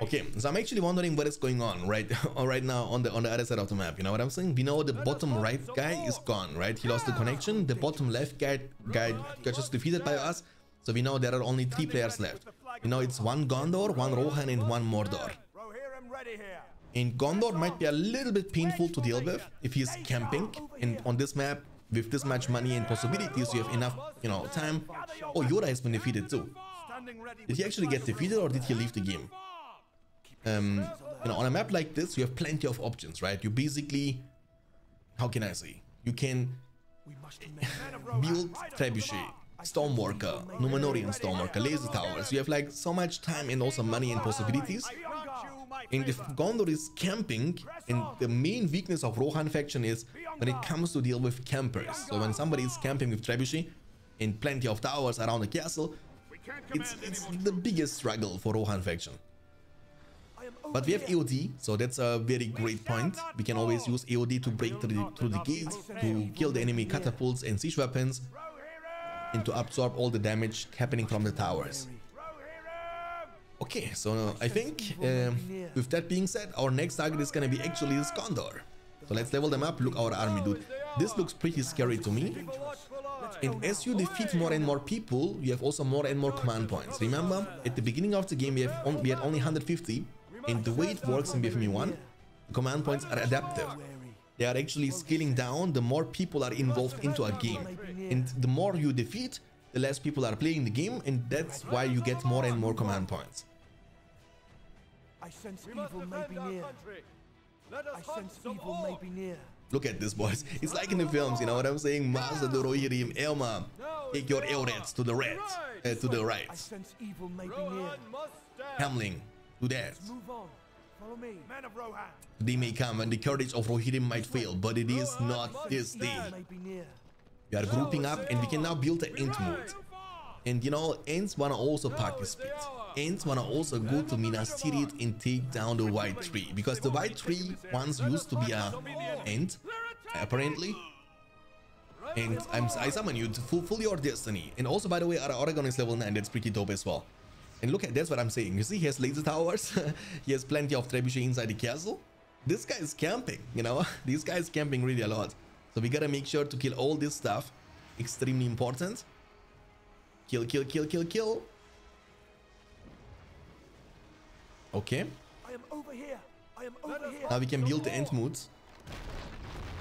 Okay, so I'm actually wondering what is going on right right now on the on the other side of the map. You know what I'm saying? We know the bottom right guy is gone, right? He lost the connection. The bottom left guy guy got just defeated by us. So we know there are only three players left. You know it's one Gondor, one Rohan, and one Mordor. Rohirrim ready here. And Gondor might be a little bit painful to deal with if he's camping. And on this map, with this much money and possibilities, you have enough, you know, time. Oh, Yoda has been defeated too. Did he actually get defeated or did he leave the game? Um, you know, on a map like this, you have plenty of options, right? You basically, how can I say? You can build Trebuchet, Stormwalker, Numenorian Stormwalker, Laser Towers. You have like so much time and also money and possibilities. And if Gondor is camping, and the main weakness of Rohan faction is when it comes to deal with campers. So when somebody is camping with Trebuchet and plenty of towers around the castle, it's, it's the biggest struggle for Rohan faction. But we have AOD, so that's a very great point. We can always use AOD to break through the, through the gates, to kill the enemy catapults and siege weapons, and to absorb all the damage happening from the towers. Okay, so I think um, with that being said, our next target is gonna be actually Gondor. So let's level them up. Look our army, dude. This looks pretty scary to me. And as you defeat more and more people, you have also more and more command points. Remember, at the beginning of the game, we, have on, we had only 150, and the way it works in BFME 1, the command points are adaptive. They are actually scaling down the more people are involved into a game. And the more you defeat, the less people are playing the game, and that's why you get more and more command points. I sense evil may be near. Let us I sense evil may be near. Look at this, boys. It's like in the films, you know what I'm saying? Master the Rohirrim, Eomer, take your Eoreds to the right, uh, to the right. I sense evil may be near. Rohan must stand. Hamling, do that. Move on. Follow me. Men of Rohan. They may come and the courage of Rohirrim might fail, but it is not this day. We are grouping up and we can now build an Ent moot. And you know, Ents wanna also participate. Ents wanna also go to Minas Tirith and take down the White Tree. Because the White Tree once used to be a Ent, apparently. And I'm, I summon you to fulfill your destiny. And also, by the way, our Aragorn is level 9, that's pretty dope as well. And look at, that's what I'm saying. You see, he has laser towers. he has plenty of trebuchet inside the castle. This guy is camping, you know? this guy is camping really a lot. So we gotta make sure to kill all this stuff. Extremely important. Kill, kill, kill, kill, kill. Okay. I am over here. I am over here. Now we can build the Ent moots.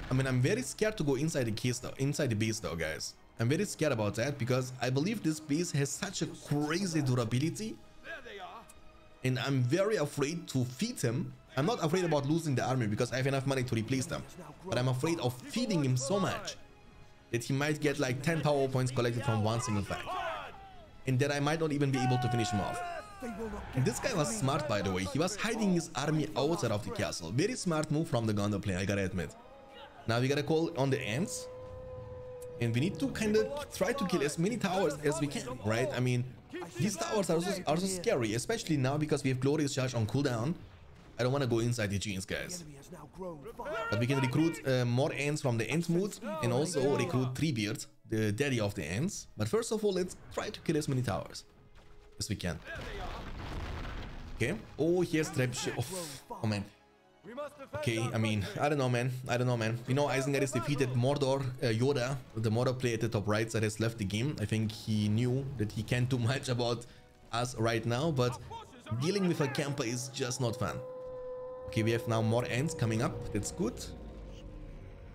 I mean, I'm very scared to go inside the case though, inside the base though, guys. I'm very scared about that because I believe this base has such a crazy durability. And I'm very afraid to feed him. I'm not afraid about losing the army because I have enough money to replace them. But I'm afraid of feeding him so much that he might get like 10 power points collected from one single fight. And that I might not even be able to finish him off. And this guy was smart, by the way. He was hiding his army outside of the castle. Very smart move from the Gondor player, I gotta admit. Now we gotta call on the Ents. And we need to kind of try to kill as many towers as we can, right? I mean, these towers are so, are so scary, especially now because we have Glorious Charge on cooldown. I don't want to go inside the jeans, guys. But we can recruit uh, more Ents from the Ent moot and also recruit Treebeard, the daddy of the Ents. But first of all, let's try to kill as many towers as we can. Okay. Oh, here's. Oh, oh man. We must defend Okay, I mean. I don't know, man. I don't know, man. You know Isengard is defeated Mordor. Uh, Yoda, the Mordor player at the top right side, has left the game. I think he knew that he can't do much about us right now, but dealing with a camper is just not fun. Okay, we have now more Ents coming up. That's good.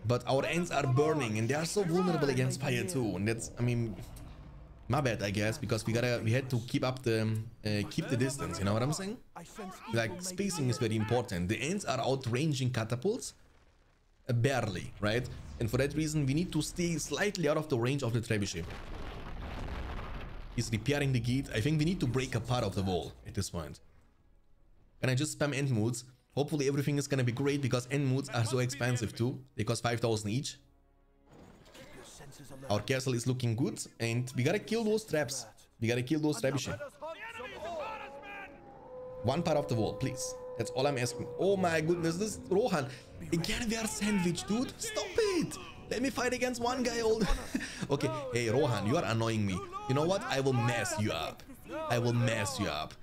But our Ents are burning and they are so vulnerable against fire too. And that's, I mean, my bad, I guess, because we gotta, we had to keep up the, uh, keep the distance. You know what I'm saying? Like spacing is very important the Ents are outranging catapults uh, barely right and for that reason we need to stay slightly out of the range of the trebuchet he's repairing the gate i think we need to break a part of the wall at this point. Can i just spam Ent moots hopefully everything is gonna be great because Ent moots are so expensive too they cost 5000 each. Our castle is looking good and we gotta kill those traps we gotta kill those trebuchet. One part of the wall, please. That's all I'm asking. Oh my goodness, this Rohan. Again, we are sandwiched, dude. Stop it. Let me fight against one guy old. okay, hey Rohan, you are annoying me. You know what? I will mess you up. I will mess you up.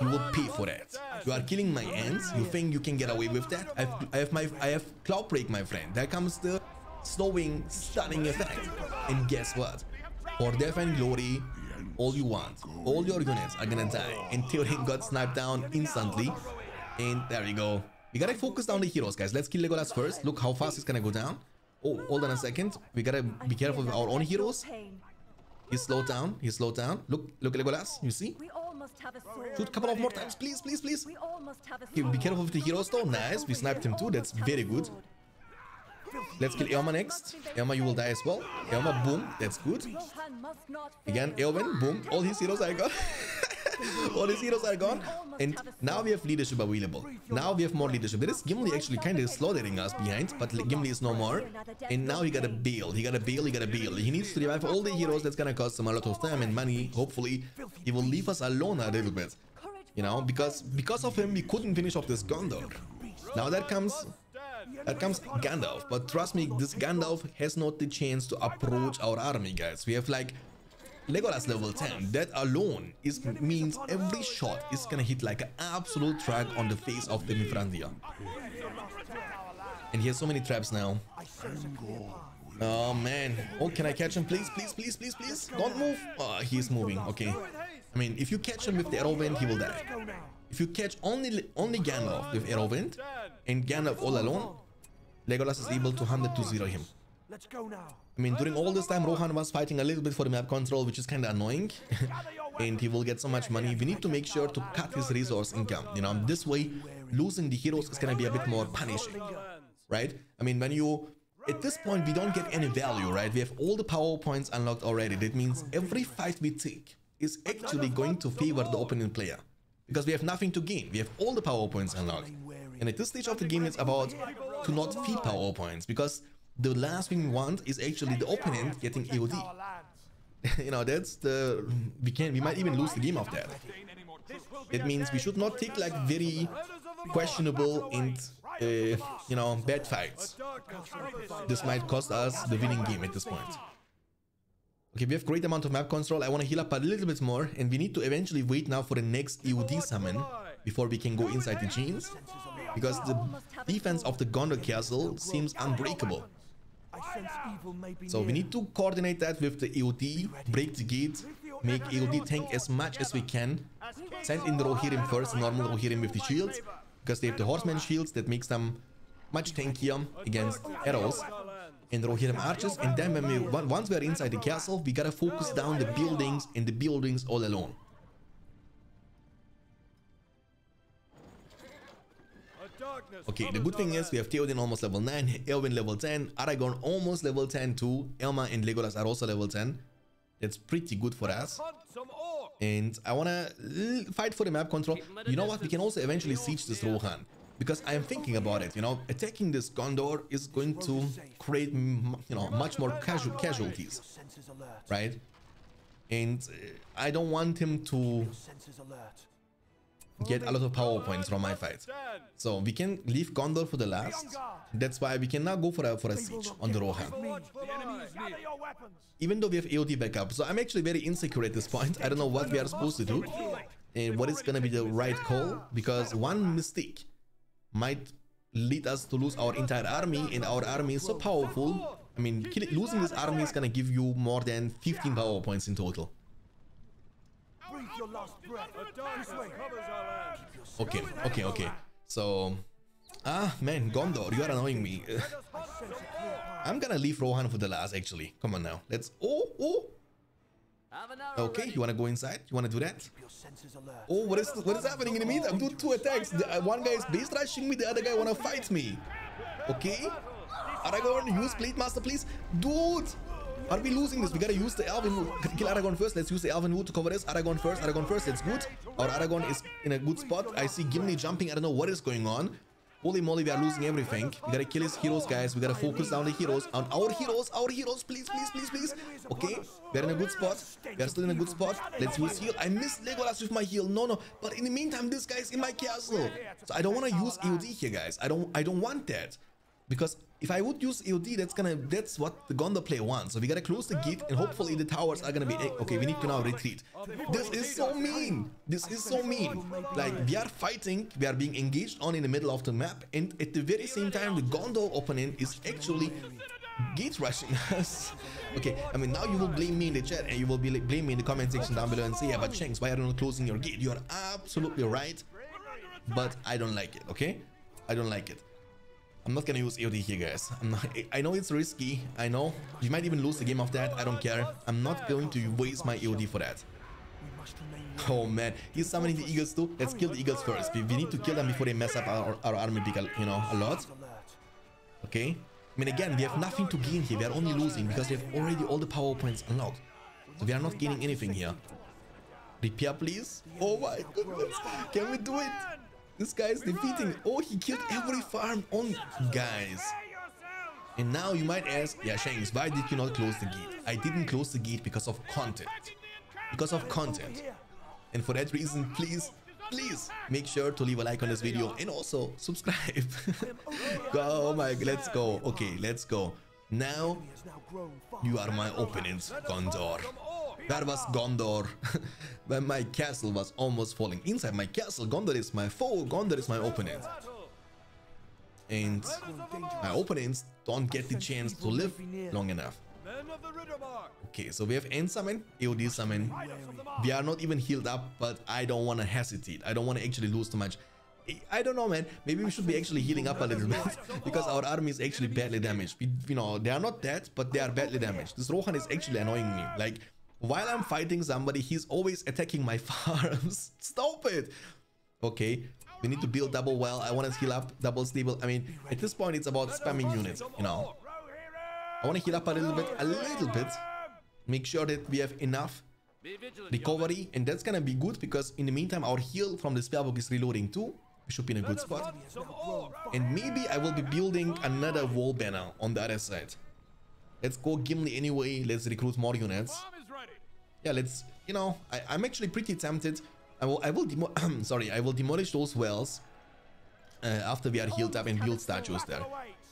You will pay for that. You are killing my Ents. You think you can get away with that? I've, I have my I have cloud break, my friend. There comes the slowing, stunning effect. And guess what? For death and glory, all you want, all your units are gonna die. And Theoden got sniped down instantly. And there we go. We gotta focus down the heroes, guys. Let's kill Legolas first. Look how fast he's gonna go down. Oh, hold on a second. We gotta be careful with our own heroes. He slowed down. He slowed down. Look, look Legolas. You see? We all must have a sword. Shoot a couple of more times, please, please, please. We all must have a Okay, be careful with the heroes though. Nice. We sniped him too. That's very good. Let's kill Eomer next. Eomer, you will die as well. Eomer, boom. That's good. Again. Eowyn, boom. All his heroes are gone. All his heroes are gone. And now we have leadership available. Now we have more leadership. There is Gimli actually kind of slaughtering us behind, but Gimli is no more. And now he got a bail. He got a bail. He got a bail. He needs to revive all the heroes. That's gonna cost him a lot of time and money. Hopefully, he will leave us alone a little bit. You know, because because of him, we couldn't finish off this Gondor. Now that comes that comes Gandalf, but trust me, this Gandalf has not the chance to approach our army, guys. We have like Legolas level 10. That alone is means every shot is gonna hit like an absolute track on the face of the Mithrandir. And he has so many traps now. Oh man. Oh, can I catch him? Please, please, please, please, please. Don't move. Ah, oh, he's moving. Okay. I mean, if you catch him with the arrow wind, he will die. If you catch only only Gandalf with arrow wind and Gandalf all alone, Legolas is able to 100 to 0 him. Let's go now. I mean, during all this time, Rohan was fighting a little bit for the map control, which is kind of annoying. and he will get so much money. We need to make sure to cut his resource income. You know, this way, losing the heroes is going to be a bit more punishing. Right? I mean, when you... At this point, we don't get any value, right? We have all the power points unlocked already. That means every fight we take is actually going to favor the opponent player. Because we have nothing to gain. We have all the power points unlocked. And at this stage of the game, it's about to not feed power points. Because the last thing we want is actually the opponent getting AOD. you know, that's the... We can we might even lose the game of that. It means we should not take like very questionable and, uh, you know, bad fights. This might cost us the winning game at this point. Okay, we have great amount of map control. I want to heal up a little bit more, and we need to eventually wait now for the next EOD summon before we can go inside the genes. Because the defense of the Gondor castle seems unbreakable. So we need to coordinate that with the EOD, break the gate, make EOD tank as much as we can. Send in the Rohirrim first, normal Rohirrim with the shields, because they have the horseman shields that makes them much tankier against arrows. And Rohirrim archers, and then when we once we are inside the castle, we gotta focus down the buildings and the buildings all alone. Okay, the good thing is we have Theoden almost level 9, Eowyn level 10, Aragorn almost level 10 too, Eomer and Legolas are also level 10. That's pretty good for us. Hunt some orcs. And I wanna fight for the map control. You know what? We can also eventually siege this Rohan. Because I am thinking about it, you know, attacking this Gondor is going to create, you know, much more casual casualties, right? And uh, I don't want him to Senses alert. Get a lot of power points from my fight. So we can leave Gondor for the last. That's why we can now go for a for a siege on the Rohan. Even though we have AOD backup, so I'm actually very insecure at this point. I don't know what we are supposed to do and what is gonna be the right call because one mistake might lead us to lose our entire army and our army is so powerful. I mean, losing this army is gonna give you more than 15 power points in total. Breathe your last breath. This way. Okay, okay, okay. So, ah, man, Gondor, you are annoying me. I sense a clear path. I'm gonna leave Rohan for the last, actually. Come on now. Let's. Oh, oh. Okay, you wanna go inside? You wanna do that? Your senses alert. Oh, what is what is happening in the meantime? doing two attacks. The, uh, one guy is base rushing me. The other guy wanna fight me. Okay. Aragorn, use Blade Master, please. Dude, are we losing this? We gotta use the Elven Wood. Kill Aragorn first. Let's use the Elven Wood to cover this. Aragorn first. Aragorn first. That's good. Our Aragorn is in a good spot. I see Gimli jumping. I don't know what is going on. Holy moly, we are losing everything. We gotta kill his heroes, guys. We gotta focus on the heroes. On our heroes, our heroes. Please, please, please, please. Okay, we're in a good spot. We are still in a good spot. Let's use heal. I missed Legolas with my heal. No, no. But in the meantime, this guy is in my castle. So I don't want to use EOD here, guys. I don't, I don't want that. Because if I would use EOD, that's gonna that's what the Gondor player wants. So we gotta close the gate and hopefully the towers are gonna be eh, okay. We need to now retreat. This is so mean. This is so mean. Like we are fighting, we are being engaged on in the middle of the map, and at the very same time, the Gondor opponent is actually gate rushing us. okay, I mean now you will blame me in the chat and you will be like, blame me in the comment section down below and say, yeah, but Shanks, why are you not closing your gate? You are absolutely right, but I don't like it. Okay, I don't like it. I'm not gonna use EOD here, guys. Not, i know it's risky. I know. You might even lose the game of that. I don't care. I'm not going to waste my EOD for that. Oh man, he's summoning the eagles too. Let's kill the eagles first. We, we need to kill them before they mess up our, our army big, you know, a lot. Okay. I mean, again, we have nothing to gain here. We are only losing because we have already all the power points unlocked. So we are not gaining anything here. Repair, please. Oh my goodness. Can we do it? This guy is defeating. Oh, he killed every farm on guys. And now you might ask, yeah, Shanks, why did you not close the gate? I didn't close the gate because of content. Because of content. And for that reason, please, please make sure to leave a like on this video and also subscribe. go, oh my, let's go. Okay, let's go. Now, you are my opponent, Gondor. That was Gondor. when my castle was almost falling. Inside my castle, Gondor is my foe, Gondor is my opponent. And my opponents don't get the chance to live long enough. Okay, so we have Ent Summon, EOD Summon. We are not even healed up, but I don't want to hesitate. I don't want to actually lose too much. I don't know, man. Maybe we should be actually healing up a little bit because our army is actually badly damaged. We, you know, they are not dead, but they are badly damaged. This Rohan is actually annoying me. Like, while I'm fighting somebody, he's always attacking my farms. Stop it! Okay, we need to build double well. I want to heal up, double stable. I mean, at this point, it's about spamming units, you know. I want to heal up a little bit, a little bit. Make sure that we have enough recovery. And that's going to be good because in the meantime, our heal from the spellbook is reloading too. We should be in a good spot. And maybe I will be building another wall banner on the other side. Let's go Gimli anyway. Let's recruit more units yeah, let's, you know, I, I'm actually pretty tempted. I will, I will, demo sorry, I will demolish those wells uh, after we are healed up and build statues there.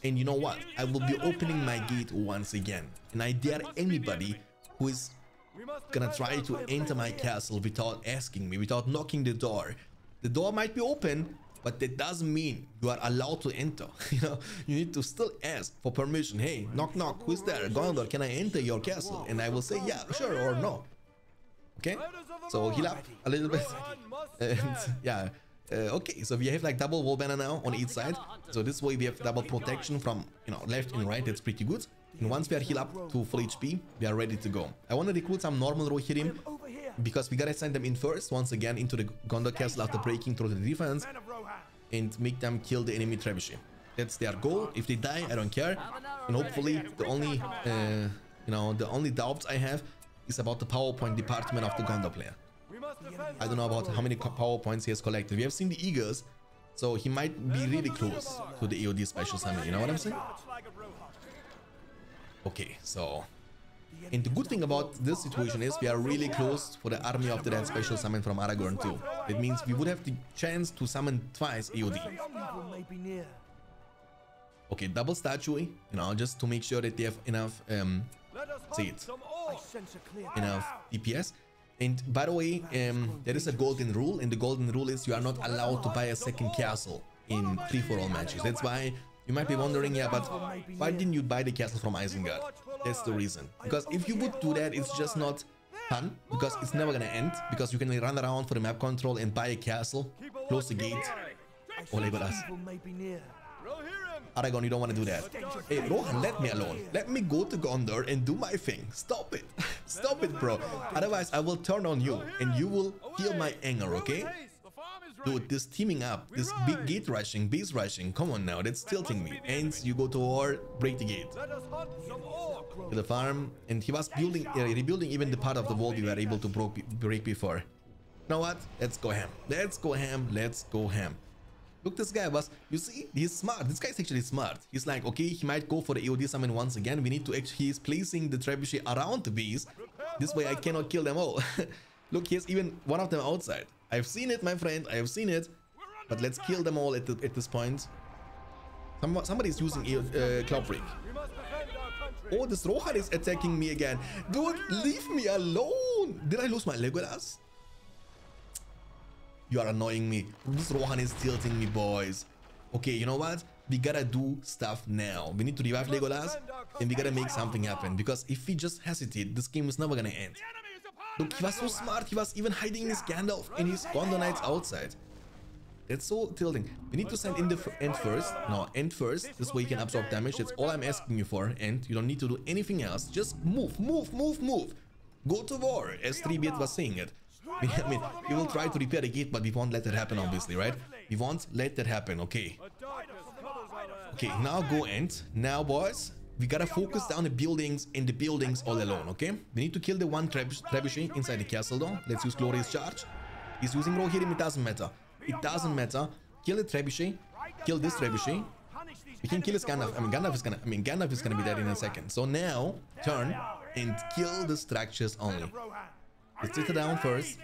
And you know what? I will be opening my gate once again. And I dare anybody who is gonna try to enter my castle without asking me, without knocking the door. The door might be open, but that doesn't mean you are allowed to enter. you know, you need to still ask for permission. Hey, knock knock, who's there? Gondor, can I enter your castle? And I will say yeah, sure or no. Okay, so heal up a little bit. and yeah, uh, okay, so we have like double wall banner now on each side. So this way we have double protection from, you know, left and right. That's pretty good. And once we are heal up to full HP, we are ready to go. I want to recruit some normal Rohirrim because we gotta send them in first, once again, into the Gondor castle after breaking through the defense and make them kill the enemy trebuchet. That's their goal. If they die, I don't care. And hopefully, the only, uh, you know, the only doubts I have is about the PowerPoint department of the Gondor player. I don't know about how many PowerPoints he has collected. We have seen the Eagles, so he might be really close to the EOD special summon, you know what I'm saying? Okay, so... And the good thing about this situation is we are really close for the army of the dead special summon from Aragorn too. It means we would have the chance to summon twice EOD. Okay, double statue, you know, just to make sure that they have enough, um, say it, enough DPS. And by the way, um, there is a golden rule, and the golden rule is you are not allowed to buy a second castle in free-for-all matches. That's why you might be wondering, yeah, but why didn't you buy the castle from Isengard? That's the reason. Because if you would do that, it's just not fun, because it's never gonna end, because you can run around for the map control and buy a castle, close the gate, or label us. Aragorn, you don't want to do that. Hey, Rohan, let me alone. Let me go to Gondor and do my thing. Stop it. Stop it, bro. Otherwise, I will turn on you and you will feel my anger, okay? Dude, this teaming up, this big gate rushing, base rushing, come on now, that's tilting me. And you go to war, break the gate. To the farm, and he was building, uh, rebuilding even the part of the wall we were able to break before. You know what? Let's go ham. Let's go ham. Let's go ham. Look, this guy was, you see, he's smart. This guy's actually smart. He's like, okay, he might go for the AOD summon once again. We need to actually, he's placing the trebuchet around the bees. This way I cannot kill them all. Look, here's even one of them outside. I've seen it, my friend. I have seen it. But let's kill them all at, the, at this point. Some, somebody's using uh, Cloud Break. Oh, this Rohan is attacking me again. Dude, leave me alone. Did I lose my Legolas? You are annoying me. This Rohan is tilting me, boys. Okay, you know what? We gotta do stuff now. We need to revive Legolas and we gotta make something happen. Because if we just hesitate, this game is never gonna end. Look, he was so smart. He was even hiding his Gandalf and his Gondor Knights outside. That's so tilting. We need to send in the Ent first. No, Ent first. This way you can absorb damage. That's all I'm asking you for. And you don't need to do anything else. Just move, move, move, move. Go to war, as Treebeard was saying it. I mean, we will try to repair the gate, but we won't let that happen, obviously, right? We won't let that happen, okay. Okay, now go end. Now, boys, we gotta focus down the buildings and the buildings all alone, okay? We need to kill the one trebuchet inside the castle, though. Let's use Glorious Charge. He's using Rohirrim, it doesn't matter. It doesn't matter. Kill the trebuchet. Kill this trebuchet. We can kill his Gandalf. I mean, Gandalf is gonna. I mean, Gandalf is gonna be dead in a second. So now, turn and kill the structures only. It down first.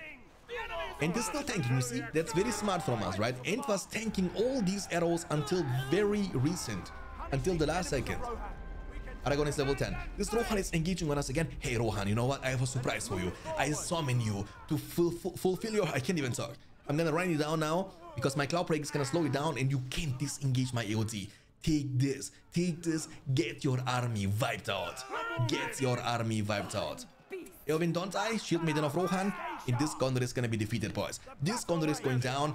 And they're still tanking, you see? That's very smart from us, right? Ent was tanking all these arrows until very recent. Until the last second. Aragorn is level 10. This Rohan is engaging on us again. Hey Rohan, you know what? I have a surprise for you. I summon you to ful ful fulfill your... I can't even talk. I'm gonna run you down now because my Cloud Break is gonna slow you down and you can't disengage my AOD. Take this, take this, get your army wiped out. Get your army wiped out. Eowyn, don't die. Shield Maiden of Rohan. And this Gondor is gonna be defeated, boys. This Gondor is going down.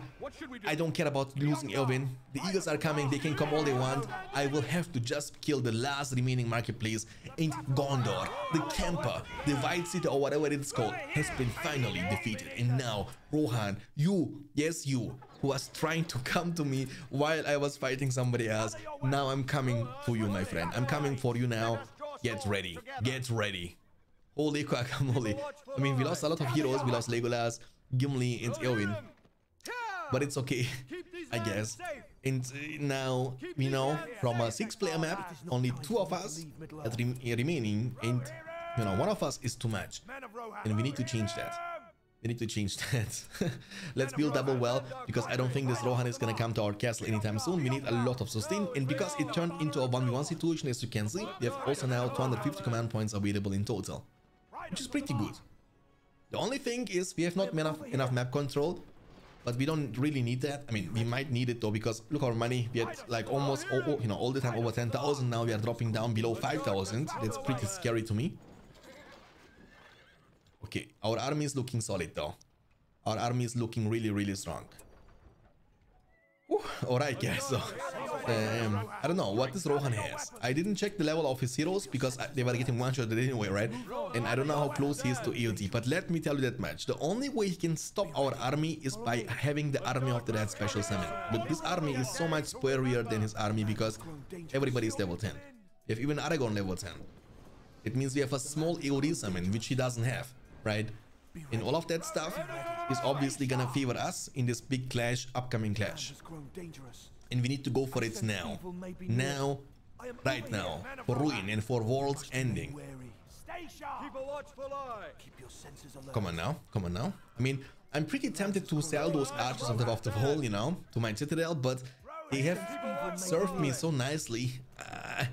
I don't care about losing Eowyn. The Eagles are coming. They can come all they want. I will have to just kill the last remaining marketplace. And Gondor, the Camper, the White City or whatever it is called, has been finally defeated. And now, Rohan, you, yes you, who was trying to come to me while I was fighting somebody else. Now I'm coming to you, my friend. I'm coming for you now. Get ready. Get ready. Holy guacamole. I mean, we lost a lot of heroes. We lost Legolas, Gimli, and Eowyn. But it's okay, I guess. And uh, now, we know, from a six-player map, only two of us are remaining. And, you know, one of us is too much. And we need to change that. We need to change that. Let's build double well, because I don't think this Rohan is gonna come to our castle anytime soon. We need a lot of sustain, and because it turned into a 1v1 situation, as you can see, we have also now 250 command points available in total which is pretty good. The only thing is we have not enough, enough map control, but we don't really need that. I mean, we might need it though, because look our money, we had like almost, oh, oh, you know, all the time over 10,000, now we are dropping down below 5,000. That's pretty scary to me. Okay, our army is looking solid though. Our army is looking really, really strong. Alright guys, so um, I don't know what this Rohan has. I didn't check the level of his heroes because they were getting one-shotted anyway, right? And I don't know how close he is to AOD, but let me tell you that much. The only way he can stop our army is by having the army of the special summon. But this army is so much superior than his army because everybody is level 10. We have even Aragorn level 10. It means we have a small AOD summon, which he doesn't have, right? And all of that stuff is obviously gonna favor us in this big clash, upcoming clash. And we need to go for it now. Now, right now, for ruin and for world's ending. Come on now, come on now. I mean, I'm pretty tempted to sell those archers on top of the wall, you know, to my citadel, but they have served me so nicely. Uh,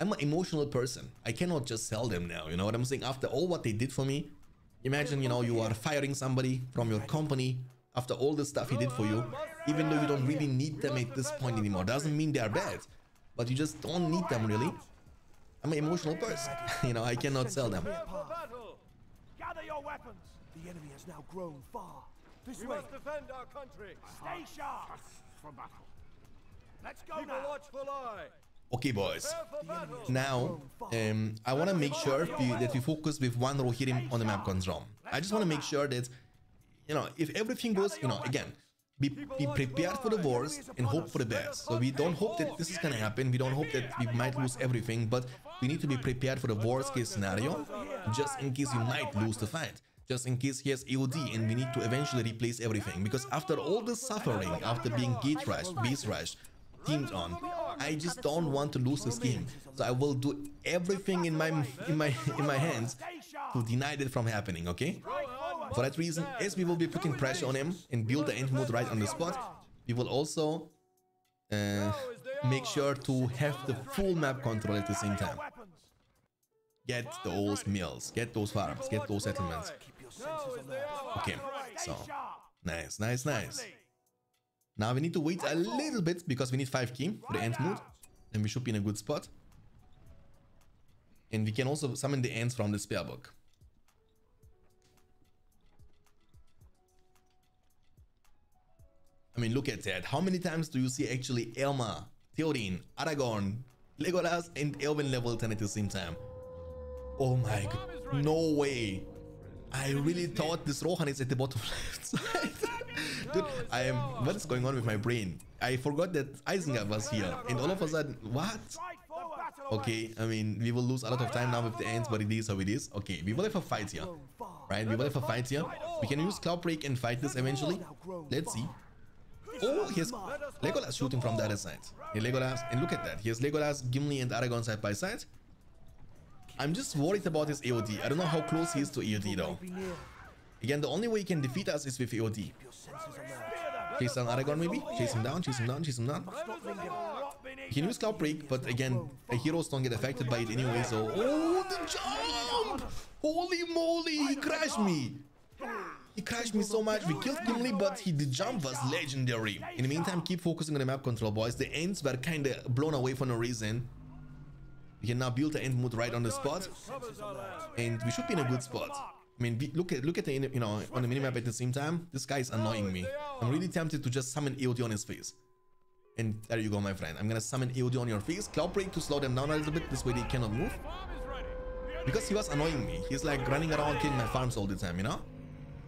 I'm an emotional person. I cannot just sell them now, you know what I'm saying? After all what they did for me, Imagine, you know, you are firing somebody from your company after all the stuff he did for you, even though you don't really need them at this point anymore. Doesn't mean they're bad, but you just don't need them really. I'm an emotional person, you know, I cannot sell them. Gather your weapons. The enemy has now grown far. This We way. must defend our country. Stay sharp. For battle. Let's go Keep a watchful eye. Okay, boys. Now, um, I want to make sure that we focus with one Rohirrim on the map control. I just want to make sure that, you know, if everything goes, you know, again, be, be prepared for the worst and hope for the best. So we don't hope that this is gonna happen. We don't hope that we might lose everything, but we need to be prepared for the worst case scenario, just in case we might lose the fight. just in case he has AOD and we need to eventually replace everything. Because after all the suffering, after being gate rushed, base rushed, teamed on, I just don't want to lose this game. So I will do everything in my in my in my hands to deny it from happening, okay? For that reason, as we will be putting pressure on him and build the Ent moot right on the spot, we will also uh, make sure to have the full map control at the same time. Get those mills, get those farms, get those settlements. Keep your senses alert. Okay, so nice, nice, nice. Now we need to wait a little bit because we need 5 key for the Ent moot. And we should be in a good spot. And we can also summon the Ents from the spare book. I mean, look at that. How many times do you see actually Eomer, Theoden, Aragorn, Legolas, and Eowyn level 10 at the same time? Oh my god. No way. I really thought this Rohan is at the bottom left side. Dude, I am. What is going on with my brain? I forgot that Isengard was here, and all of a sudden, what? Okay, I mean, we will lose a lot of time now with the Ents, but it is how it is. Okay, we will have a fight here, right? We will have a fight here. We can use Cloud Break and fight this eventually. Let's see. Oh, here's Legolas shooting from the other side. Here, Legolas, and look at that. Here's Legolas, Gimli, and Aragorn side by side. I'm just worried about his AOD. I don't know how close he is to AOD though. Again, the only way he can defeat us is with alert. Chase down Aragorn maybe? Chase him down, chase him down, chase him down. He can use Cloud Break, but again, heroes don't get affected by it anyway, so... Oh, the jump! Holy moly, he crashed me! He crashed me so much. We killed Gimli, but he, the jump was legendary. In the meantime, keep focusing on the map control, boys. The Ents were kinda blown away for no reason. We can now build the Ent moot right on the spot, and we should be in a good spot. I mean, we, look at look at the you know on the minimap at the same time. This guy is annoying me. I'm really tempted to just summon AOD on his face. And there you go, my friend. I'm gonna summon AOD on your face. Cloud Break to slow them down a little bit. This way they cannot move. Because he was annoying me. He's like running around killing my farms all the time, you know?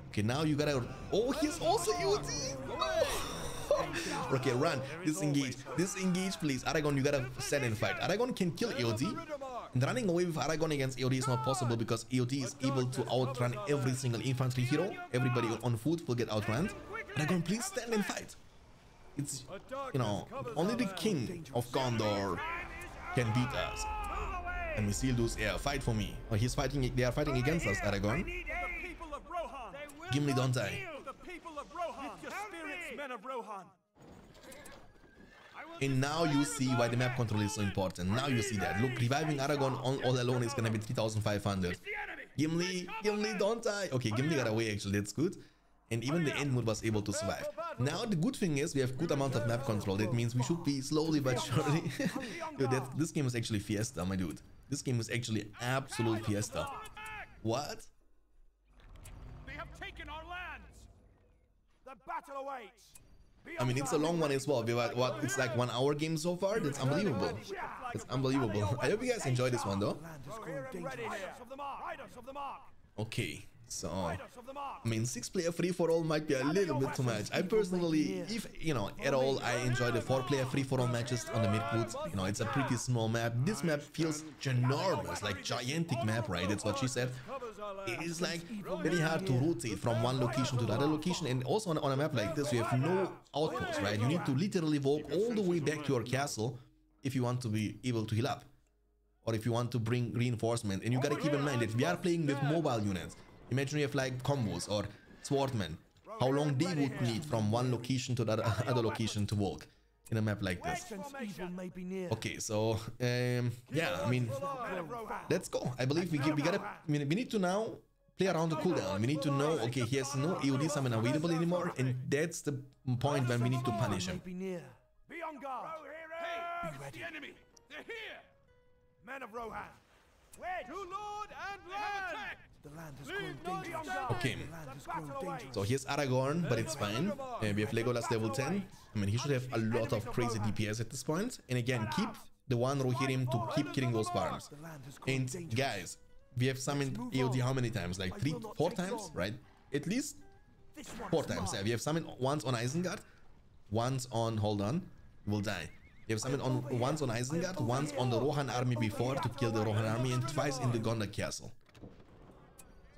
Okay, now you gotta... Oh, he's also AOD! okay, run. Disengage. Disengage, please. Aragorn, you gotta stand and fight. Aragorn can kill. And running away with Aragorn against AOD is not possible because AOD is able to outrun every single infantry hero. Everybody on foot will get outrun. Aragorn, please stand and fight. It's, you know, only the king of Gondor can beat us. And lose air. Fight for me. Oh, he's fighting. They are fighting against us, Aragorn. Gimli, don't die. Men of Rohan. And now you see why the map control is so important. Now you see that. Look, reviving Aragorn on all alone is gonna be 3500. Gimli, Gimli, don't die. Okay, Gimli got away actually, that's good. And even the Ent moot was able to survive. Now the good thing is we have good amount of map control. That means we should be slowly but surely. Dude, this game is actually fiesta, my dude. This game is actually absolute fiesta. What? They have taken our lands. The battle awaits. Be I mean, it's a long one as well. We were, what? It's like one hour game so far. That's unbelievable. It's unbelievable. I hope you guys enjoy this one though. Land has grown dangerous. Riders of the mark. Riders of the mark. Okay, so Riders of the mark. I mean, six player free for all might be a little bit too much. I personally, if you know, at all, I enjoy the four player free for all matches on the Mirkwood. You know, it's a pretty small map. This map feels ginormous, like gigantic map, right? That's what she said. It is like very hard to rotate from one location to the other location, and also on, on a map like this, you have no outpost, right? You need to literally walk all the way back to your castle if you want to be able to heal up or if you want to bring reinforcement. And you gotta keep in mind that we are playing with mobile units. Imagine you have like combos or swordmen. How long they would need from one location to the other, other location to walk in a map like this. Sense evil may be near. Okay, so um, yeah, I mean, let's go. I believe we, we gotta. I mean, we need to now play around the cooldown. We need to know. Okay, he has no AOD summon available anymore, and that's the point when we need to punish him. Be on guard. Be ready. The enemy. They're here. Men of Rohan. To Lord and land. The land has grown dangerous. Okay. The land has grown dangerous. So here's Aragorn, but it's fine. Uh, we have Legolas level 10. I mean, he should have a lot of crazy DPS at this point. And again, keep the one Rohirrim to keep killing those farms. The land has grown And guys, we have summoned AOD how many times? Like three, four times, right? At least four times. mine. Yeah, we have summoned once on Isengard, once on hold on, will die. We have summoned on once on Isengard, once on the Rohan army before to kill the Rohan army, and twice in the Gondor castle.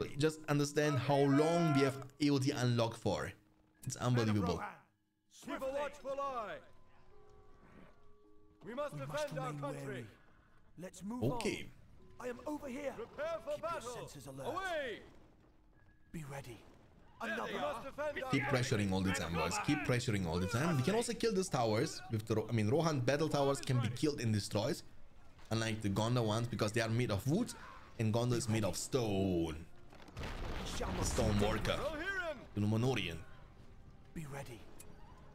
So you just understand how long we have AOD unlocked for. It's unbelievable. Keep a watchful eye. We must We must defend our country. wary. Let's move Okay. on. I am over here. Prepare for Keep your senses alert. Away! Be ready. Another. must defend our Keep pressuring all the time, boys. Keep pressuring all the time. We can also kill these towers with the. I mean, Rohan battle towers can be killed and destroyed, unlike the Gondor ones because they are made of wood, and Gondor is made of stone. Shall Stone see worker, We'll hear him. the Numenorian. Be ready.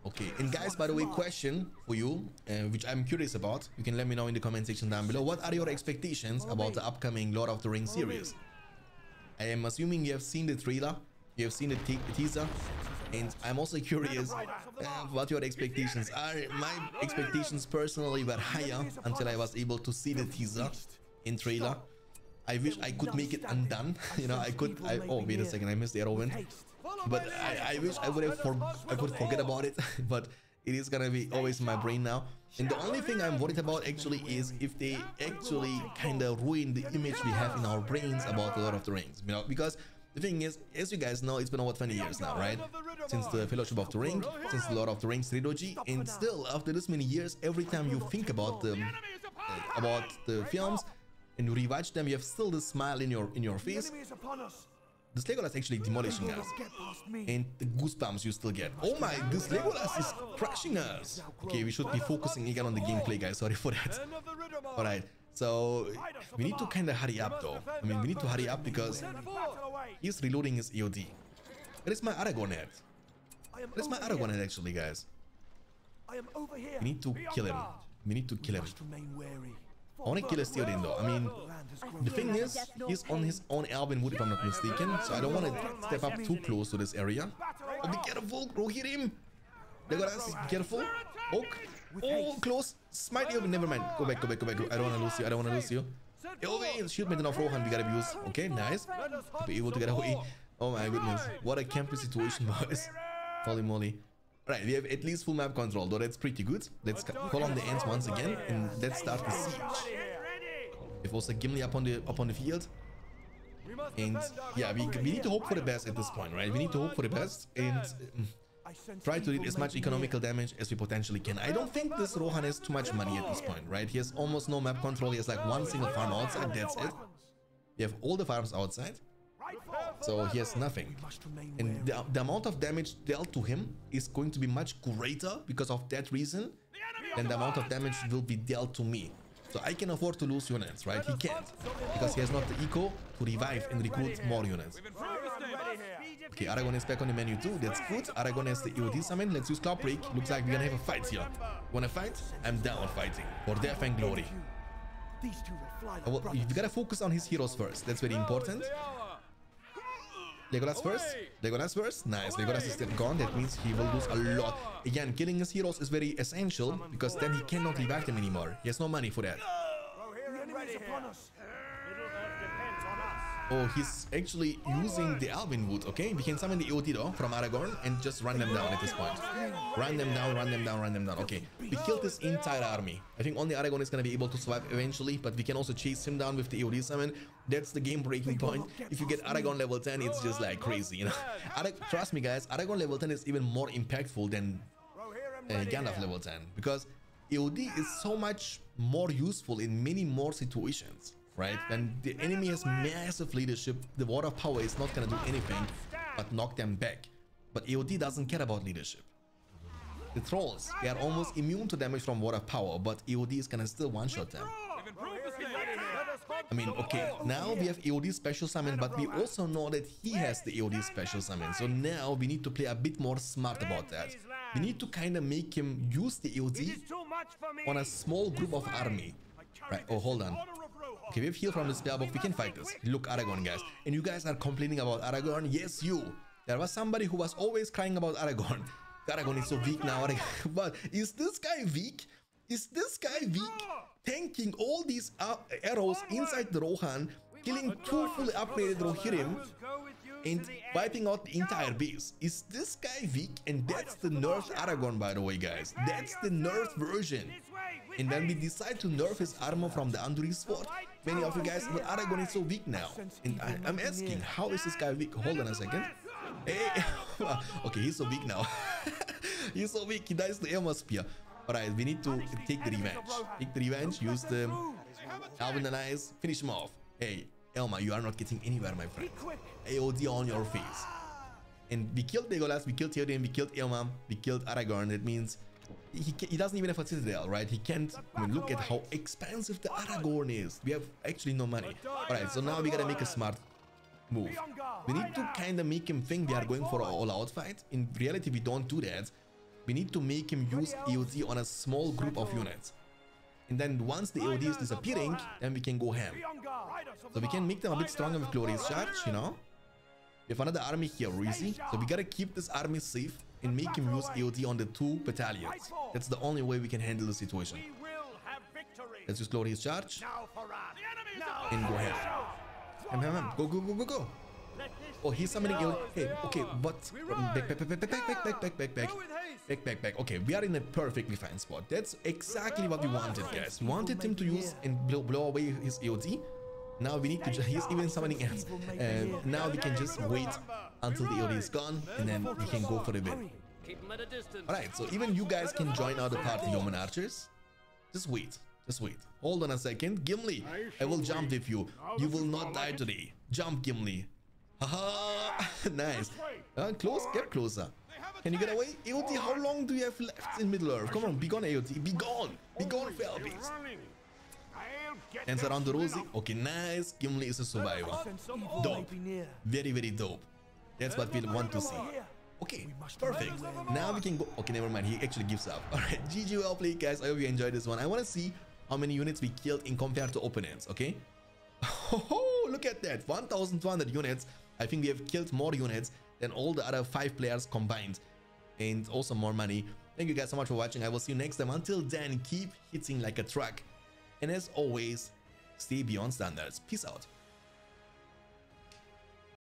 Okay, and guys, by the way, question for you, uh, which I'm curious about. You can let me know in the comment section down below. What are your expectations about the upcoming Lord of the Rings series? I am assuming you have seen the trailer, you have seen the te- teaser, and I'm also curious uh, what your expectations are. My expectations personally were higher until I was able to see the teaser in trailer. I wish I could make it undone. You know, I could. I, oh, wait a second, I missed the arrow wind. But I, I wish I would have for, I could forget about it. but it is gonna be always in my brain now. And the only thing I'm worried about actually is if they actually kind of ruin the image we have in our brains about the Lord of the Rings. You know, because the thing is, as you guys know, it's been over 20 years now, right? Since the Fellowship of the Ring, since the Lord of the Rings trilogy, and still after this many years, every time you think about the Enemy is upon uh, us. about the films and you rewatch them, you have still this smile in your in your face. enemy is upon us. This Legolas is actually demolishing us Get past me. and the goosebumps you still get. Oh my, this Legolas is crushing us. Okay, we should be focusing again on the gameplay, guys. Sorry for that. Men of the Riddermark. Alright, so we need to kind of hurry up though. I mean, we need to hurry up because Send forth. Battle awaits. he's reloading his EOD. Where is my Aragorn at? I Where is my Aragorn here. at actually, guys? I am over here. We need to kill him. We need to kill him. Want kill his Theoden though. I mean, The thing is, he's on his own Elven Wood if I'm not mistaken, so I don't want to step up too close to this area. Oh, be careful, Rohirrim! Legolas, be careful. Oak. Oh, close. Smite you. Never mind. Go back, go back, go back. I don't want to lose you. I don't want to lose you. Eowyn, shield maiden of Rohan, we gotta use. Okay, nice. Be able to get away. Oh my goodness. What a campy situation, boys. Holy moly. Right, we have at least full map control, though that's pretty good. Let's call on the Ents once again, and let's start the siege. We have also Gimli up on the up on the field, and yeah, we, we need to hope for the best at this point, right? We need to hope for the best and um, try to do as much economical damage as we potentially can. I don't think this Rohan has too much money at this point, right? He has almost no map control. He has like one single farm outside. That's it. We have all the farms outside. So he has nothing. near. Must remain And the, the amount of damage dealt to him is going to be much greater because of that reason than the amount of damage will be dealt to me. So I can afford to lose units, right? He can't because he has not the eco to revive and recruit more units. Okay, Aragorn is back on the menu too. That's good. Aragorn has the EOD summon. Let's use Cloud Break. Looks like we're gonna have a fight here. Wanna fight? I'm down fighting for death and glory. These two will fly like well, you gotta focus on his heroes first. That's very important. The. Legolas first. Legolas first. Nice. Legolas is still gone. That means he will lose a lot. Again, killing his heroes is very essential because then he cannot revive them anymore. He has no money for that. The enemy is upon us. Middle Earth depends on us. Oh, he's actually using the Elven Wood. Okay, we can summon the EOD from Aragorn and just run them down at this point. Run them down, run them down, run them down. Okay, we killed this entire army. I think only Aragorn is gonna be able to survive eventually, but we can also chase him down with the EOD summon. That's the game breaking point. If you get Aragorn level 10, it's just like crazy, you know. Arag trust me, guys, Aragorn level 10 is even more impactful than uh, Gandalf level 10 because EOD is so much more useful in many more situations, right? When the enemy has massive leadership, the Word of Power is not gonna do anything but knock them back. But EOD doesn't care about leadership. The trolls, they are almost immune to damage from Word of Power, but EOD is gonna still one-shot them. We've improved the state. Let us hunt I mean, okay, now we have EOD special summon, but we also know that he has the EOD special summon. So now we need to play a bit more smart about that. We need to kind of make him use the It EOD is too much for me. on a small group of army. Right, oh, hold on. Okay, we have heal from the spell book. We can fight this. Look, Aragorn, guys. And you guys are complaining about Aragorn? Yes, you. There was somebody who was always crying about Aragorn. Aragorn is so weak now. But is this guy weak? Is this guy weak? Tanking all these uh, arrows inside the Rohan, killing two fully upgraded Rohirrim, and wiping out the entire base. Is this guy weak? And that's the nerfed Aragorn, by the way, guys. That's the nerfed version. And when we decide to nerf his armor from the Anduril sword. Many of you guys, but Aragorn is so weak now. And I, I'm asking, how is this guy weak? Hold on a second. Hey, okay, he's so weak now. he's so weak, he dies to Eomer Spear. Alright, we need to take the revenge. Take the revenge, use the Alvin the Nice, finish him off. Hey, Eomer, you are not getting anywhere, my friend. AOD on your face. And we killed Legolas, we killed Theoden, we killed Eomer, we killed Aragorn. That means he, he doesn't even have a citadel, right? He can't I mean, look at how expensive the Aragorn is. We have actually no money. Alright, so now we gotta make a smart move. We need to kind of make him think we are going for an all-out fight. In reality, we don't do that. We need to make him use EOD on a small group of units. And then once the EOD is disappearing, then we can go ham. So we can make them a bit stronger with Glorious Charge, you know? We have another army here, Reezy. So we gotta keep this army safe and make him use EOD on the two battalions. That's the only way we can handle the situation. We will have victory. Let's use Glorious Charge Now for us. The and go ham. Ham, ham, ham. Go, go, go, go, go. Oh, he's summoning EOD. Hey, okay, but... Um, back, back, back, back, back, back, back, back, back, back. Go with haste. Back, back, back. Okay, we are in a perfectly fine spot. That's exactly what we wanted, guys. We wanted him to use and blow, blow away his EOD. Now we need to just, he's even summoning Ents. And now we can just wait until the EOD is gone and then we can go for the win. Keep them at a distance. Alright, so even you guys can join our party, Yeoman Archers. Just wait. Just wait. Hold on a second. Gimli, I will jump with you. You will not die today. Jump, Gimli. Haha. nice. Uh, close. Get closer. Can you get away? AOT, how long do you have left in Middle-earth? Come on, be gone, AOT. Be gone. Be gone, Felbeast. Hands around the Rosie. Okay, nice. Gimli is a survivor. Dope. Very, very dope. That's what we want to see. Okay, perfect. Now we can go. Okay, never mind. He actually gives up. All right, GG, well played, guys. I hope you enjoyed this one. I want to see how many units we killed in compared to opponents. Okay. Oh, look at that. 1,200 units. I think we have killed more units than all the other five players combined. And also more money. Thank you guys so much for watching. I will see you next time. Until then, keep hitting like a truck. And as always, stay beyond standards. Peace out.